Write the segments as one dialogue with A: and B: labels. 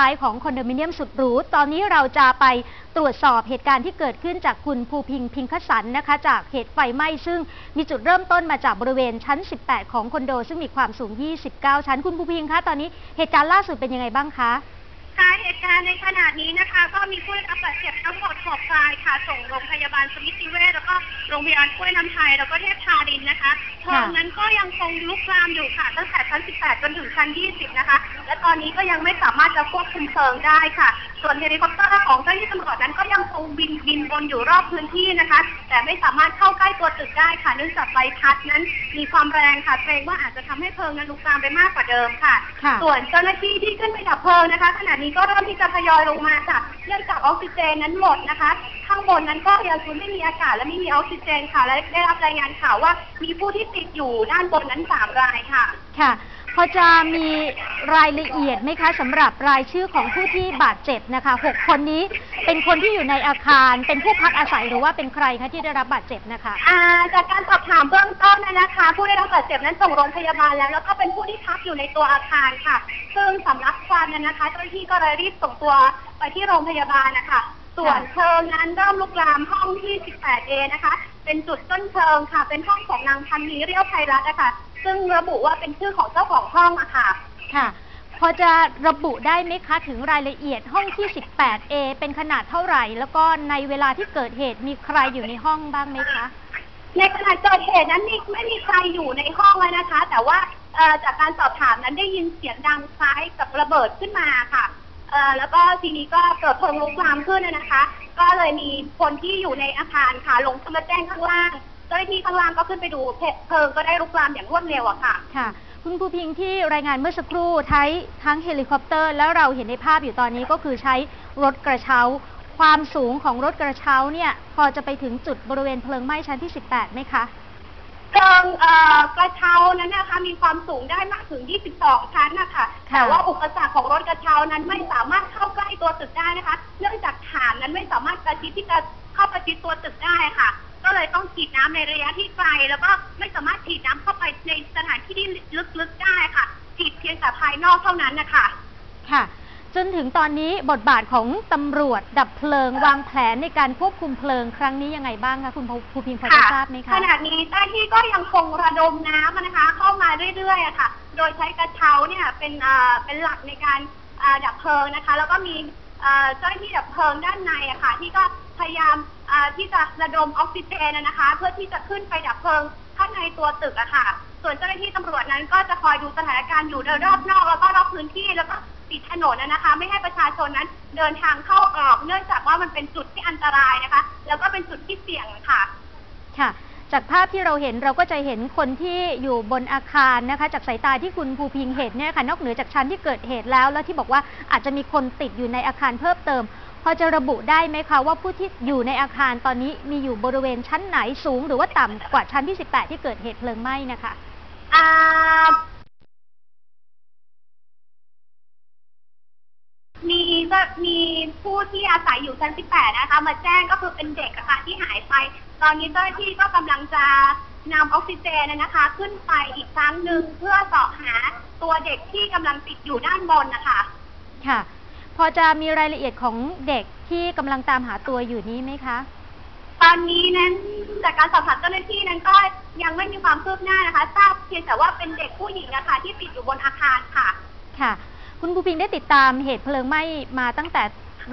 A: ซ้ายของคอนโดมิเนียมสุดหรู ตอนนี้เราจะไปตรวจสอบเหตุการณ์ที่เกิดขึ้นจากคุณภูพิงพิงคสันนะคะ จากเหตุไฟไหม้ซึ่งมีจุดเริ่มต้นมาจากบริเวณชั้น 18 ของคอนโด ซึ่งมีความสูง 29 ชั้นคุณภูพิงคะตอนนี้เหตุการณ์ล่าสุดเป็นยังไงบ้างคะ
B: ค่ะเหตุการณ์ในขณะนี้นะคะ ก็มีผู้ได้รับบาดเจ็บทั้งหมด6รายค่ะ ส่งโรงพยาบาลสมิติเวชแล้วก็โรงพยาบาลกล้วยน้ำไทยแล้วก็เทพธารินนะคะเพลิงนั้นก็ยังคงลุกลามอยู่ค่ะ ตั้งแต่ชั้น 18 จนถึงชั้น 20 นะคะ และตอนนี้ก็ยังไม่สามารถจะควบคุมเพลิงได้ค่ะ ส่วนเฮลิคอปเตอร์ของเจ้าหน้าที่ตำรวจนั้นก็ยังคงบินบินวนอยู่รอบพื้นที่นะคะ แต่ไม่สามารถเข้าใกล้ตัวตึกได้ค่ะเนื่องจากใบพัดนั้น มีความแรงค่ะเกรงว่าอาจจะทำให้เพลิงนั้นลุกลามไปมากกว่าเดิมค่ะ
A: ค่ะ
B: ส่วนเจ้าหน้าที่ที่ขึ้นไปดับเพลิงนะคะ ขณะนี้ก็เริ่มที่จะทยอยลงมาค่ะเนื่องจากออกซิเจนนั้นหมดนะคะ ข้างบนนั้นก็ยังคงไม่มีอากาศและไม่มีออกซิเจนค่ะและได้รับรายงานข่าวว่ามีผู้ที่ติดอยู่ด้านบนนั้นสามรายค่ะ
A: ค่ะ พอจะมีรายละเอียดไหมคะสำหรับรายชื่อของผู้ที่บาดเจ็บนะคะ6คนนี้เป็นคนที่อยู่ในอาคาร เป็นผู้พักอาศัยหรือว่าเป็นใครคะที่ได้รับบาดเจ็บนะคะ
B: อ่าจากการสอบถามเบื้องต้นนะนะคะ ผู้ได้รับบาดเจ็บนั้นส่งโรงพยาบาลแล้ว แล้วก็เป็นผู้ที่พักอยู่ในตัวอาคารค่ะ ซึ่งสำลักควันนั้นนะคะเจ้าหน้าที่ก็เลยรีบส่งตัวไปที่โรงพยาบาลนะคะส่วน
A: ค่ะ
B: เพลิงนั้นเริ่มลุกลามห้องที่ 18A นะคะ เป็นจุดต้นเพลิงค่ะ เป็นห้องของนางพันนีเรียวไพรัตน์นะคะซึ่งระบุว่าเป็นชื่อของเจ้าของห้องอะค่ะ
A: ค่ะ พอจะระบุได้ไหมคะ ถึงรายละเอียดห้องที่ 18A เป็นขนาดเท่าไหร่ แล้วก็ในเวลาที่เกิดเหตุมีใครอยู่ในห้องบ้างไหมคะ
B: ในขณะเกิดเหตุนั้นมีไม่มีใครอยู่ในห้องเลยนะคะ แต่ว่าเอ่อจากการสอบถามนั้นได้ยินเสียงดังคล้ายกับระเบิดขึ้นมาค่ะ เอ่อแล้วก็ทีนี้ก็เกิดเพลิงลุกลามขึ้นนะคะ ก็เลยมีคนที่อยู่ในอาคารค่ะลงมาแจ้งข้างล่างเจ้าหน้าที่ข้างล่างก็ขึ้นไปดูเพลิงก็ได้ลุกลามอย่างรวดเร็วอะค่ะ
A: ค่ะ คุณภูพิงที่รายงานเมื่อสักครู่ใช้ทั้งเฮลิคอปเตอร์ แล้วเราเห็นในภาพอยู่ตอนนี้ก็คือใช้รถกระเช้า ความสูงของรถกระเช้าเนี่ย พอจะไปถึงจุดบริเวณเพลิงไหม้ชั้นที่ 18ไหมคะ
B: เพลิงเอ่อกระเช้านั้นนะคะ มีความสูงได้มากถึง 22 ชั้นนะคะ
A: ค่ะ
B: แต่ว่าอุปสรรคของรถกระเช้านั้นไม่สามารถเข้าใกล้ตัวตึกได้นะคะ เนื่องจากฐานนั้นไม่สามารถประชิดที่จะเข้าประชิดตัวตึกได้ค่ะ ก็เลยต้องฉีดน้ำในระยะที่ไกลแล้วก็ไม่สามารถฉีดน้ำเข้าไปในสถานที่ที่ลึกๆได้ค่ะฉีดเพียงแต่ภายนอกเท่านั้นนะคะ
A: ค่ะ จนถึงตอนนี้บทบาทของตำรวจดับเพลิงวางแผนในการควบคุมเพลิงครั้งนี้ยังไงบ้างคะคุณภูพิงพอจะทราบไหมคะ
B: ขณะนี้เจ้าหน้าที่ก็ยังคงระดมน้ำนะคะ เข้ามาเรื่อยๆอะค่ะ โดยใช้กระเช้าเนี่ยเป็นเอ่อเป็นหลักในการอ่าดับเพลิงนะคะ แล้วก็มีเอ่อเจ้าหน้าที่ดับเพลิงด้านในอะค่ะ ที่ก็พยายามอ่าที่จะระดมออกซิเจนนะคะ เพื่อที่จะขึ้นไปดับเพลิงข้างในตัวตึกอะค่ะ ส่วนเจ้าหน้าที่ตำรวจนั้นก็จะคอยดูสถานการณ์อยู่โดยรอบนอกแล้วก็รอบพื้นที่แล้วก็ ปิดถนนอะนะคะ ไม่ให้ประชาชนนั้นเดินทางเข้าออก เนื่องจากว่ามันเป็นจุดที่อันตรายนะคะ แล้วก็เป็นจุดที่เสี่ยงค่ะ
A: ค่ะ จากภาพที่เราเห็นเราก็จะเห็นคนที่อยู่บนอาคารนะคะ จากสายตาที่คุณภูพิงเห็นเนี่ยค่ะนอกเหนือจากชั้นที่เกิดเหตุแล้ว แล้วที่บอกว่าอาจจะมีคนติดอยู่ในอาคารเพิ่มเติมพอจะระบุได้ไหมคะว่าผู้ที่อยู่ในอาคารตอนนี้มีอยู่บริเวณชั้นไหนสูง หรือว่าต่ำกว่าชั้นที่ 18 ที่เกิดเหตุเพลิงไหม้นะคะ
B: อ่า มีก็มีผู้ที่อาศัยอยู่ชั้น 18 นะคะ มาแจ้งก็คือเป็นเด็กอะค่ะที่หายไป ตอนนี้เจ้าหน้าที่ก็กำลังจะนำออกซิเจนนะคะ ขึ้นไปอีกครั้งหนึ่งเพื่อเสาะหาตัวเด็กที่กำลังติดอยู่ด้านบนนะคะ
A: ค่ะ พอจะมีรายละเอียดของเด็กที่กำลังตามหาตัวอยู่นี้ไหมคะ
B: ตอนนี้นั้นจากการสอบถามเจ้าหน้าที่นั้นก็ยังไม่มีความคืบหน้านะคะ ทราบเพียงแต่ว่าเป็นเด็กผู้หญิงนะคะที่ติดอยู่บนอาคารค่ะ
A: ค่ะ คุณภูพิงได้ติดตามเหตุเพลิงไหม้มาตั้งแต่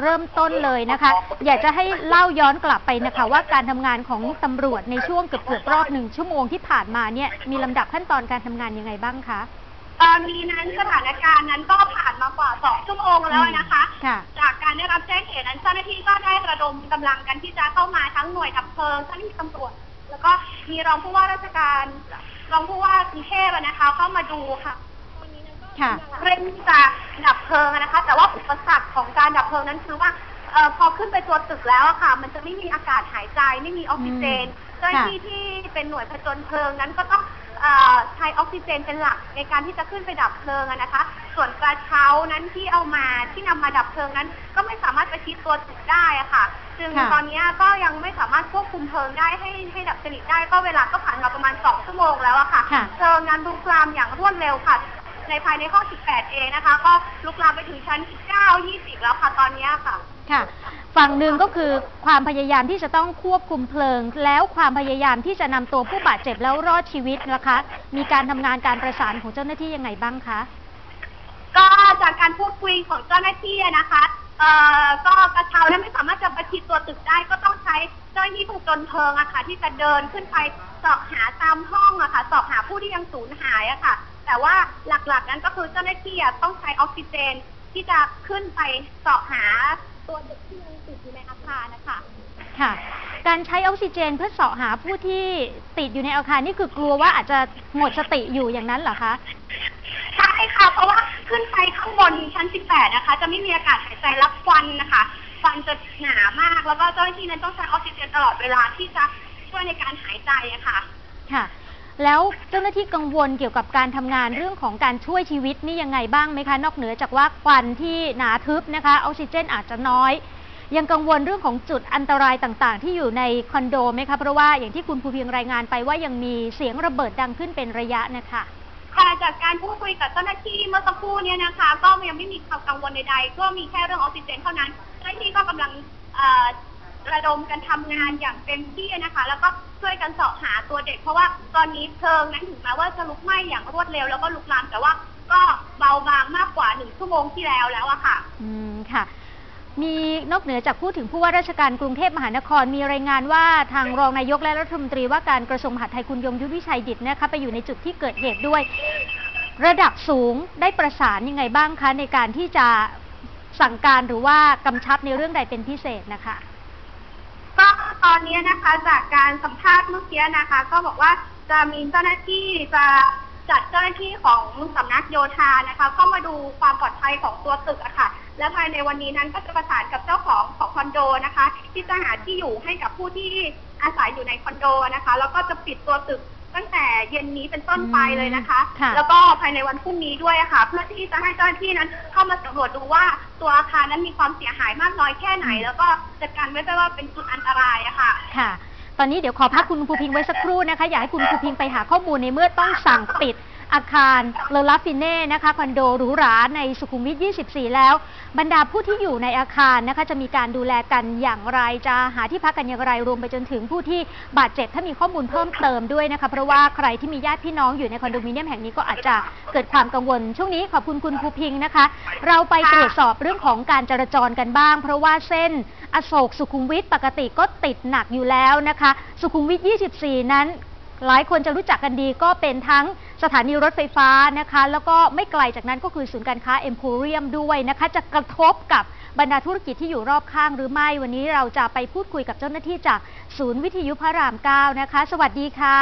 A: เริ่มต้นเลยนะคะ อยากจะให้เล่าย้อนกลับไปนะคะ ว่าการทำงานของตำรวจในช่วงเกือบเกือบๆรอบหนึ่งชั่วโมงที่ผ่านมาเนี่ยมีลำดับขั้นตอนการทำงานยังไงบ้างคะ
B: ตอนนี้นั้นสถานการณ์นั้นก็ผ่านมากว่าสองชั่วโมงแล้วนะคะ
A: ค่ะ
B: จากการได้รับแจ้งเหตุนั้นเจ้าหน้าที่ก็ได้ระดมกำลังกันที่จะเข้ามาทั้งหน่วยดับเพลิงเจ้าหน้าที่ตำรวจ แล้วก็มีรองผู้ว่าราชการ รองผู้ว่ากรุงเทพอะนะคะเข้ามาดูค่ะ
A: ค่ะ
B: เร่งที่จะดับเพลิงอะนะคะ แต่ว่าอุปสรรคของการดับเพลิงนั้นคือว่าเอ่อพอขึ้นไปตัวตึกแล้วอะค่ะ มันจะไม่มีอากาศหายใจ ไม่มีออกซิเจน
A: อืม
B: เจ้าหน้าที่ที่เป็นหน่วยผจญเพลิงนั้นก็ต้องเอ่อใช้ออกซิเจนเป็นหลักในการที่จะขึ้นไปดับเพลิงอะนะคะ ส่วนกระเช้านั้นที่เอามาที่นำมาดับเพลิงนั้น ก็ไม่สามารถประชิดตัวตึกได้อะค่ะจึง
A: ค่ะ
B: ตอนนี้ก็ยังไม่สามารถควบคุมเพลิงได้ให้ให้ดับสนิทได้ก็เวลาก็ผ่านมาประมาณสองชั่วโมงแล้วอะค่ะ
A: ค่ะ
B: เพลิงนั้นลุกลามอย่างรวดเร็วค่ะ ในภายในห้อง 18เองนะคะ ก็ลุกลามไปถึงชั้น9 20 แล้วค่ะตอนเนี้ยค่ะ
A: ค่ะฝั่งหนึ่งก็คือความพยายามที่จะต้องควบคุมเพลิง แล้วความพยายามที่จะนำตัวผู้บาดเจ็บแล้วรอดชีวิตนะคะ มีการทำงานการประสานของเจ้าหน้าที่ยังไงบ้างคะ
B: ก็จากการพูดคุยของเจ้าหน้าที่อะนะคะเอ่อก็กระเช้านั้นไม่สามารถจะประชิดตัวตึกได้ ก็ต้องใช้เจ้าหน้าที่ผจญเพลิงอะค่ะ ที่จะเดินขึ้นไปเสอบหาตามห้องอะค่ะสอบหาผู้ที่ยังสูญหายอะค่ะ แต่ว่าหลักๆนั้นก็คือเจ้าหน้าที่อะต้องใช้ออกซิเจนที่จะขึ้นไปเสอบหาตัวเด็กที่ยังติดอยู่ในอาคารนะคะ
A: ค่ะ การใช้ออกซิเจนเพื่อเสาะหาผู้ที่ติดอยู่ในอาคารนี่คือกลัวว่าอาจจะหมดสติอยู่อย่างนั้นเหรอคะ
B: ใช่ค่ะ เพราะว่าขึ้นไปข้างบนชั้น 18 นะคะ จะไม่มีอากาศหายใจรับควันนะคะควันจะหนามาก แล้วก็เจ้าหน้าที่นั้นต้องใช้ออกซิเจนตลอดเวลาที่จะช่วยในการหายใจอะค่ะ
A: ค่ะ แล้วเจ้าหน้าที่กังวลเกี่ยวกับการทำงานเรื่องของการช่วยชีวิตนี่ยังไงบ้างไหมคะ นอกเหนือจากว่าควันที่หนาทึบนะคะออกซิเจนอาจจะน้อย ยังกังวลเรื่องของจุดอันตรายต่างๆ ที่อยู่ในคอนโดไหมคะเพราะว่าอย่างที่คุณภูเพียงรายงานไปว่ายังมีเสียงระเบิดดังขึ้นเป็นระยะนะคะ
B: ค่ะจากการพูดคุยกับเจ้าหน้าที่เมื่อสักครู่เนี่ยนะคะ ก็ยังไม่มีความกังวลใดๆก็มีแค่เรื่องออกซิเจนเท่านั้นเจ้าหน้าที่ก็กำลังเอ่อ ระดมกันทำงานอย่างเต็มที่นะคะ แล้วก็ช่วยกันเสาะหาตัวเด็ก เพราะว่าตอนนี้เพลิงนั้นถึงแม้ว่าจะลุกไหม้อย่างรวดเร็วแล้วก็ลุกลามแต่ว่าก็เบาบางมากกว่าหนึ่งชั่วโมงที่แล้วแล้วอะค่ะ
A: อืมค่ะ มีนอกเหนือจากพูดถึงผู้ว่าราชการกรุงเทพมหานคร มีรายงานว่าทางรองนายกและรัฐมนตรีว่าการกระทรวงมหาดไทยคุณยงยุทธวิชัยดิตนะคะไปอยู่ในจุดที่เกิดเหตุด้วย ระดับสูงได้ประสานยังไงบ้างคะในการที่จะสั่งการหรือว่ากำชับในเรื่องใดเป็นพิเศษนะคะ
B: ก็ตอนนี้นะคะจากการสัมภาษณ์เมื่อกี้นะคะ ก็บอกว่าจะมีเจ้าหน้าที่จะจัดเจ้าหน้าที่ของสำนักโยธานะคะเข้ามาดูความปลอดภัยของตัวตึกอะค่ะ และภายในวันนี้นั้นก็จะประสานกับเจ้าของของคอนโดนะคะ ที่จะหาที่อยู่ให้กับผู้ที่อาศัยอยู่ในคอนโดนะคะ แล้วก็จะปิดตัวตึก ตั้งแต่เย็นนี้เป็นต้นไปเลยนะคะ
A: ค่ะ
B: แล้วก็ภายในวันพรุ่งนี้ด้วยอะค่ะ เพื่อที่จะให้เจ้าหน้าที่นั้นเข้ามาสำรวจดูว่าตัวอาคารนั้นมีความเสียหายมากน้อยแค่ไหน แล้วก็จัดการไว้ได้ว่าเป็นจุดอันตรายอะค่ะ
A: ค่ะ ตอนนี้เดี๋ยวขอพักคุณภูพิงไว้สักครู่นะคะ อยากให้คุณภูพิงไปหาข้อมูลในเมื่อต้องสั่งปิด อาคารเลอ รัฟฟิเน่นะคะคอนโดหรูหราในสุขุมวิท 24 แล้ว บรรดาผู้ที่อยู่ในอาคารนะคะจะมีการดูแลกันอย่างไรจะหาที่พักกันอย่างไรรวมไปจนถึงผู้ที่บาดเจ็บถ้ามีข้อมูลเพิ่มเติมด้วยนะคะเพราะว่าใครที่มีญาติพี่น้องอยู่ในคอนโดมิเนียมแห่งนี้ก็อาจจะเกิดความกังวล ช่วงนี้ขอบคุณคุณภูพิงนะคะ เราไปตรวจสอบเรื่องของการจราจรกันบ้าง เพราะว่าเส้นอโศกสุขุมวิทปกติก็ติดหนักอยู่แล้วนะคะ สุขุมวิท 24 นั้นหลายคนจะรู้จักกันดีก็เป็นทั้ง สถานีรถไฟฟ้านะคะ แล้วก็ไม่ไกลจากนั้นก็คือศูนย์การค้าเอ็มโพเรียมด้วยนะคะ จะกระทบกับบรรดาธุรกิจที่อยู่รอบข้างหรือไม่ วันนี้เราจะไปพูดคุยกับเจ้าหน้าที่จากศูนย์วิทยุพระราม9นะคะ สวัสดีค่ะ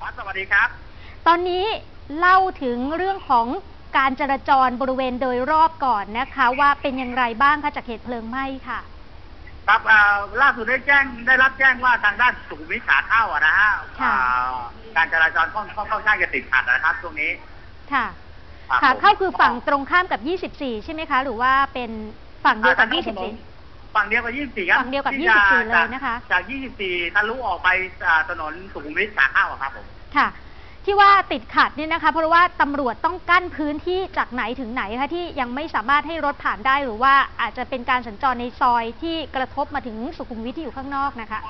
C: ครับสวัสดีครับ
A: ตอนนี้เล่าถึงเรื่องของการจราจรบริเวณโดยรอบก่อนนะคะ ว่าเป็นอย่างไรบ้างคะจากเหตุเพลิงไหม้ค่ะ
C: ครับอ่าล่าสุดได้แจ้งได้รับแจ้งว่าทางด้านสุขุมวิทขาเข้าอะนะฮะ
A: ค่ะ
C: อ่าการจราจรค่อนค่อนค่อนข้างจะติดขัดนะครับช่วงนี้
A: ค่ะ
C: รับ
A: ค่ะ
C: ผม
A: เข้าคือฝั่งตรงข้ามกับ 24 ใช่ไหมคะ หรือว่าเป็นฝั่งเดียวกับ
C: อ่าทางถนน
A: 24
C: ฝั่งเดียวกับ 24 ครับ
A: ฝั่งเดียวกับ
C: ที่จะ
A: 24 เลยนะคะ
C: จาก 24 ทะลุออกไปอ่าถนนสุขุมวิทขาเข้าอะครับผม
A: ค่ะ ที่ว่าติดขัดเนี่ยนะคะ เพราะว่าตำรวจต้องกั้นพื้นที่จากไหนถึงไหนคะที่ยังไม่สามารถให้รถผ่านได้ หรือว่าอาจจะเป็นการสัญจรในซอยที่กระทบมาถึงสุขุมวิทที่อยู่ข้างนอกนะคะ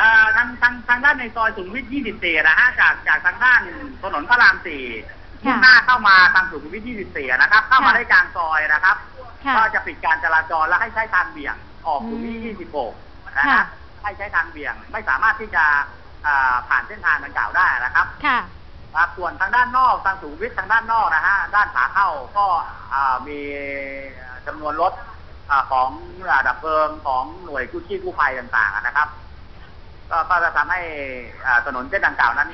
C: อ่าทางทางทางด้านในซอยสุขุมวิท24นะฮะจากจากทางด้านถนนพระราม4
A: ค่ะ
C: มุ่งหน้าเข้ามาทางสุขุมวิท24นะครับ เข้ามา
A: ค่ะ
C: ได้กลางซอยนะครับ
A: ค่ะ
C: ก็จะปิดการจราจรและให้ใช้ทางเบี่ยงออกสุขุมวิท
A: อืม
C: 26นะ
A: ค่ะ
C: ฮะให้ใช้ทางเบี่ยงไม่สามารถที่จะอ่า ผ่านเส้นทางดังกล่าวได้นะครับ
A: ค่ะ
C: ครับส่วนทางด้านนอกทางสุขุมวิททางด้านนอกนะฮะด้านขาเข้าก็อ่ามีจำนวนรถอ่าของอ่าดับเพลิงของหน่วยกู้ชีพกู้ภัยต่าง ๆ นะครับ ก็ก็จะทำให้อ่าถนนเส้นดังกล่าวนั้น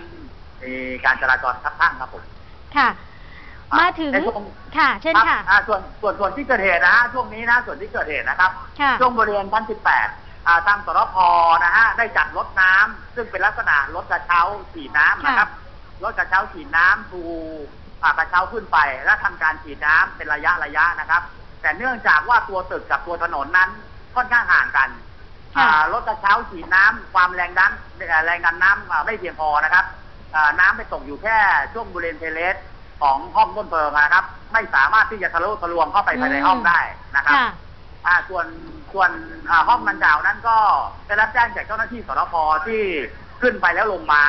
C: มีการจราจรคับข้างครับผม
A: ค่ะ มาถึง
C: ในช่วง
A: ค่ะ เช่น
C: รับ
A: ค่ะ
C: อ่าส่วนส่วนส่วนที่เกิดเหตุนะฮะช่วงนี้นะส่วนที่เกิดเหตุนะครับ
A: ค่ะ
C: ช่วงบริเวณชั้น18อ่า ทางสรพนะฮะได้จัดรถน้ำซึ่งเป็นลักษณะรถกระเช้าฉีดน้ำนะครับรถกระเช้าฉีดน้ำทูอ่ากระเช้าขึ้นไป และทำการฉีดน้ำเป็นระยะระยะนะครับ แต่เนื่องจากว่าตัวตึกกับตัวถนนนั้นค่อนข้างห่างกัน
A: ค่ะ
C: อ่ารถกระเช้าฉีดน้ำความแรงดันแรงดันน้ำอ่าไม่เพียงพอนะครับอ่าน้ำไปตกอยู่แค่ช่วงบริเวณเทเลสของห้องต้นเพลิงนะครับ ไม่สามารถที่จะทะลุทะลวงเข้าไปภายในห้องได้นะครับ
A: ค่ะ
C: อ่าส่วนส่วนอ่าห้องมันดาวนั้นก็ได้รับแจ้งจากเจ้าหน้าที่สรพที่ขึ้นไปแล้วลงมา